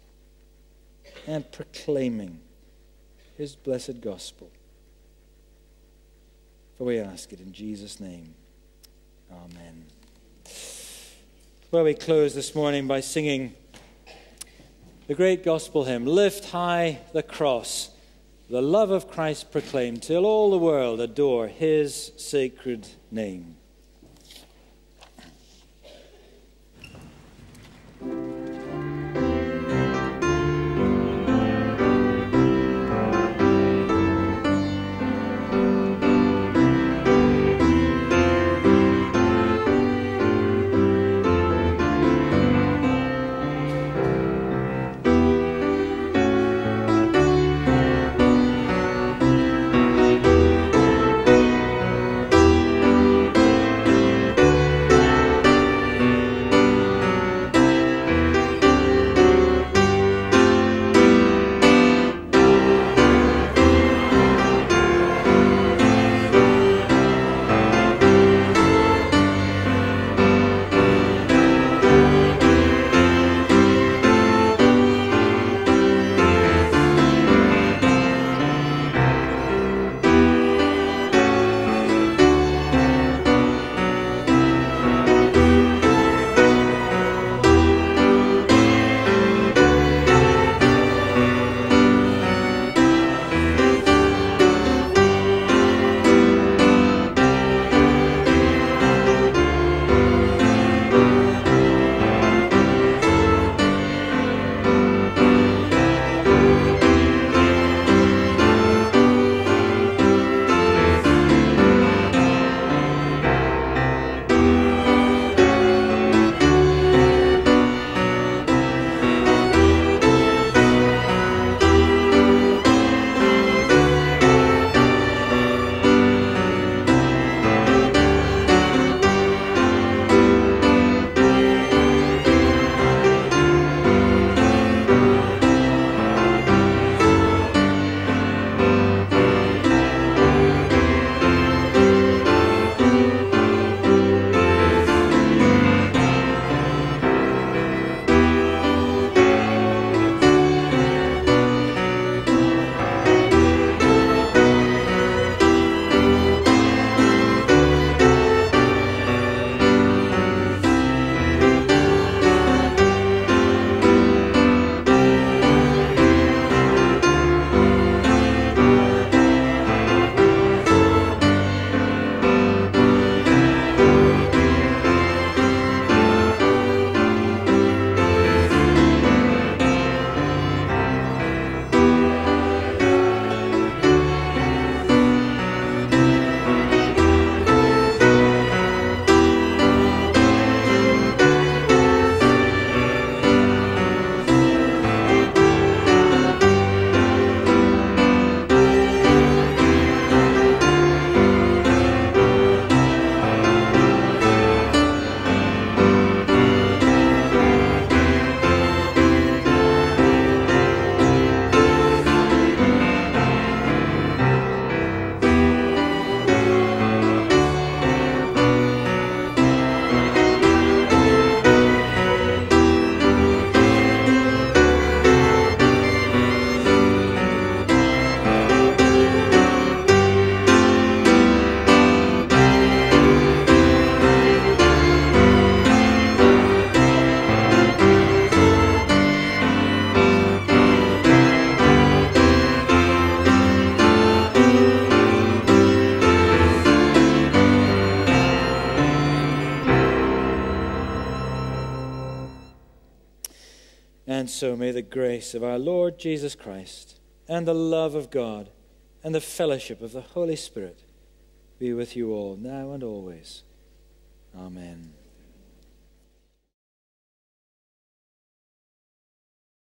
and proclaiming his blessed gospel. For we ask it in Jesus' name. Amen. Well, we close this morning by singing the great gospel hymn Lift high the cross, the love of Christ proclaimed, till all the world adore his sacred name. So may the grace of our Lord Jesus Christ, and the love of God, and the fellowship of the Holy Spirit be with you all, now and always.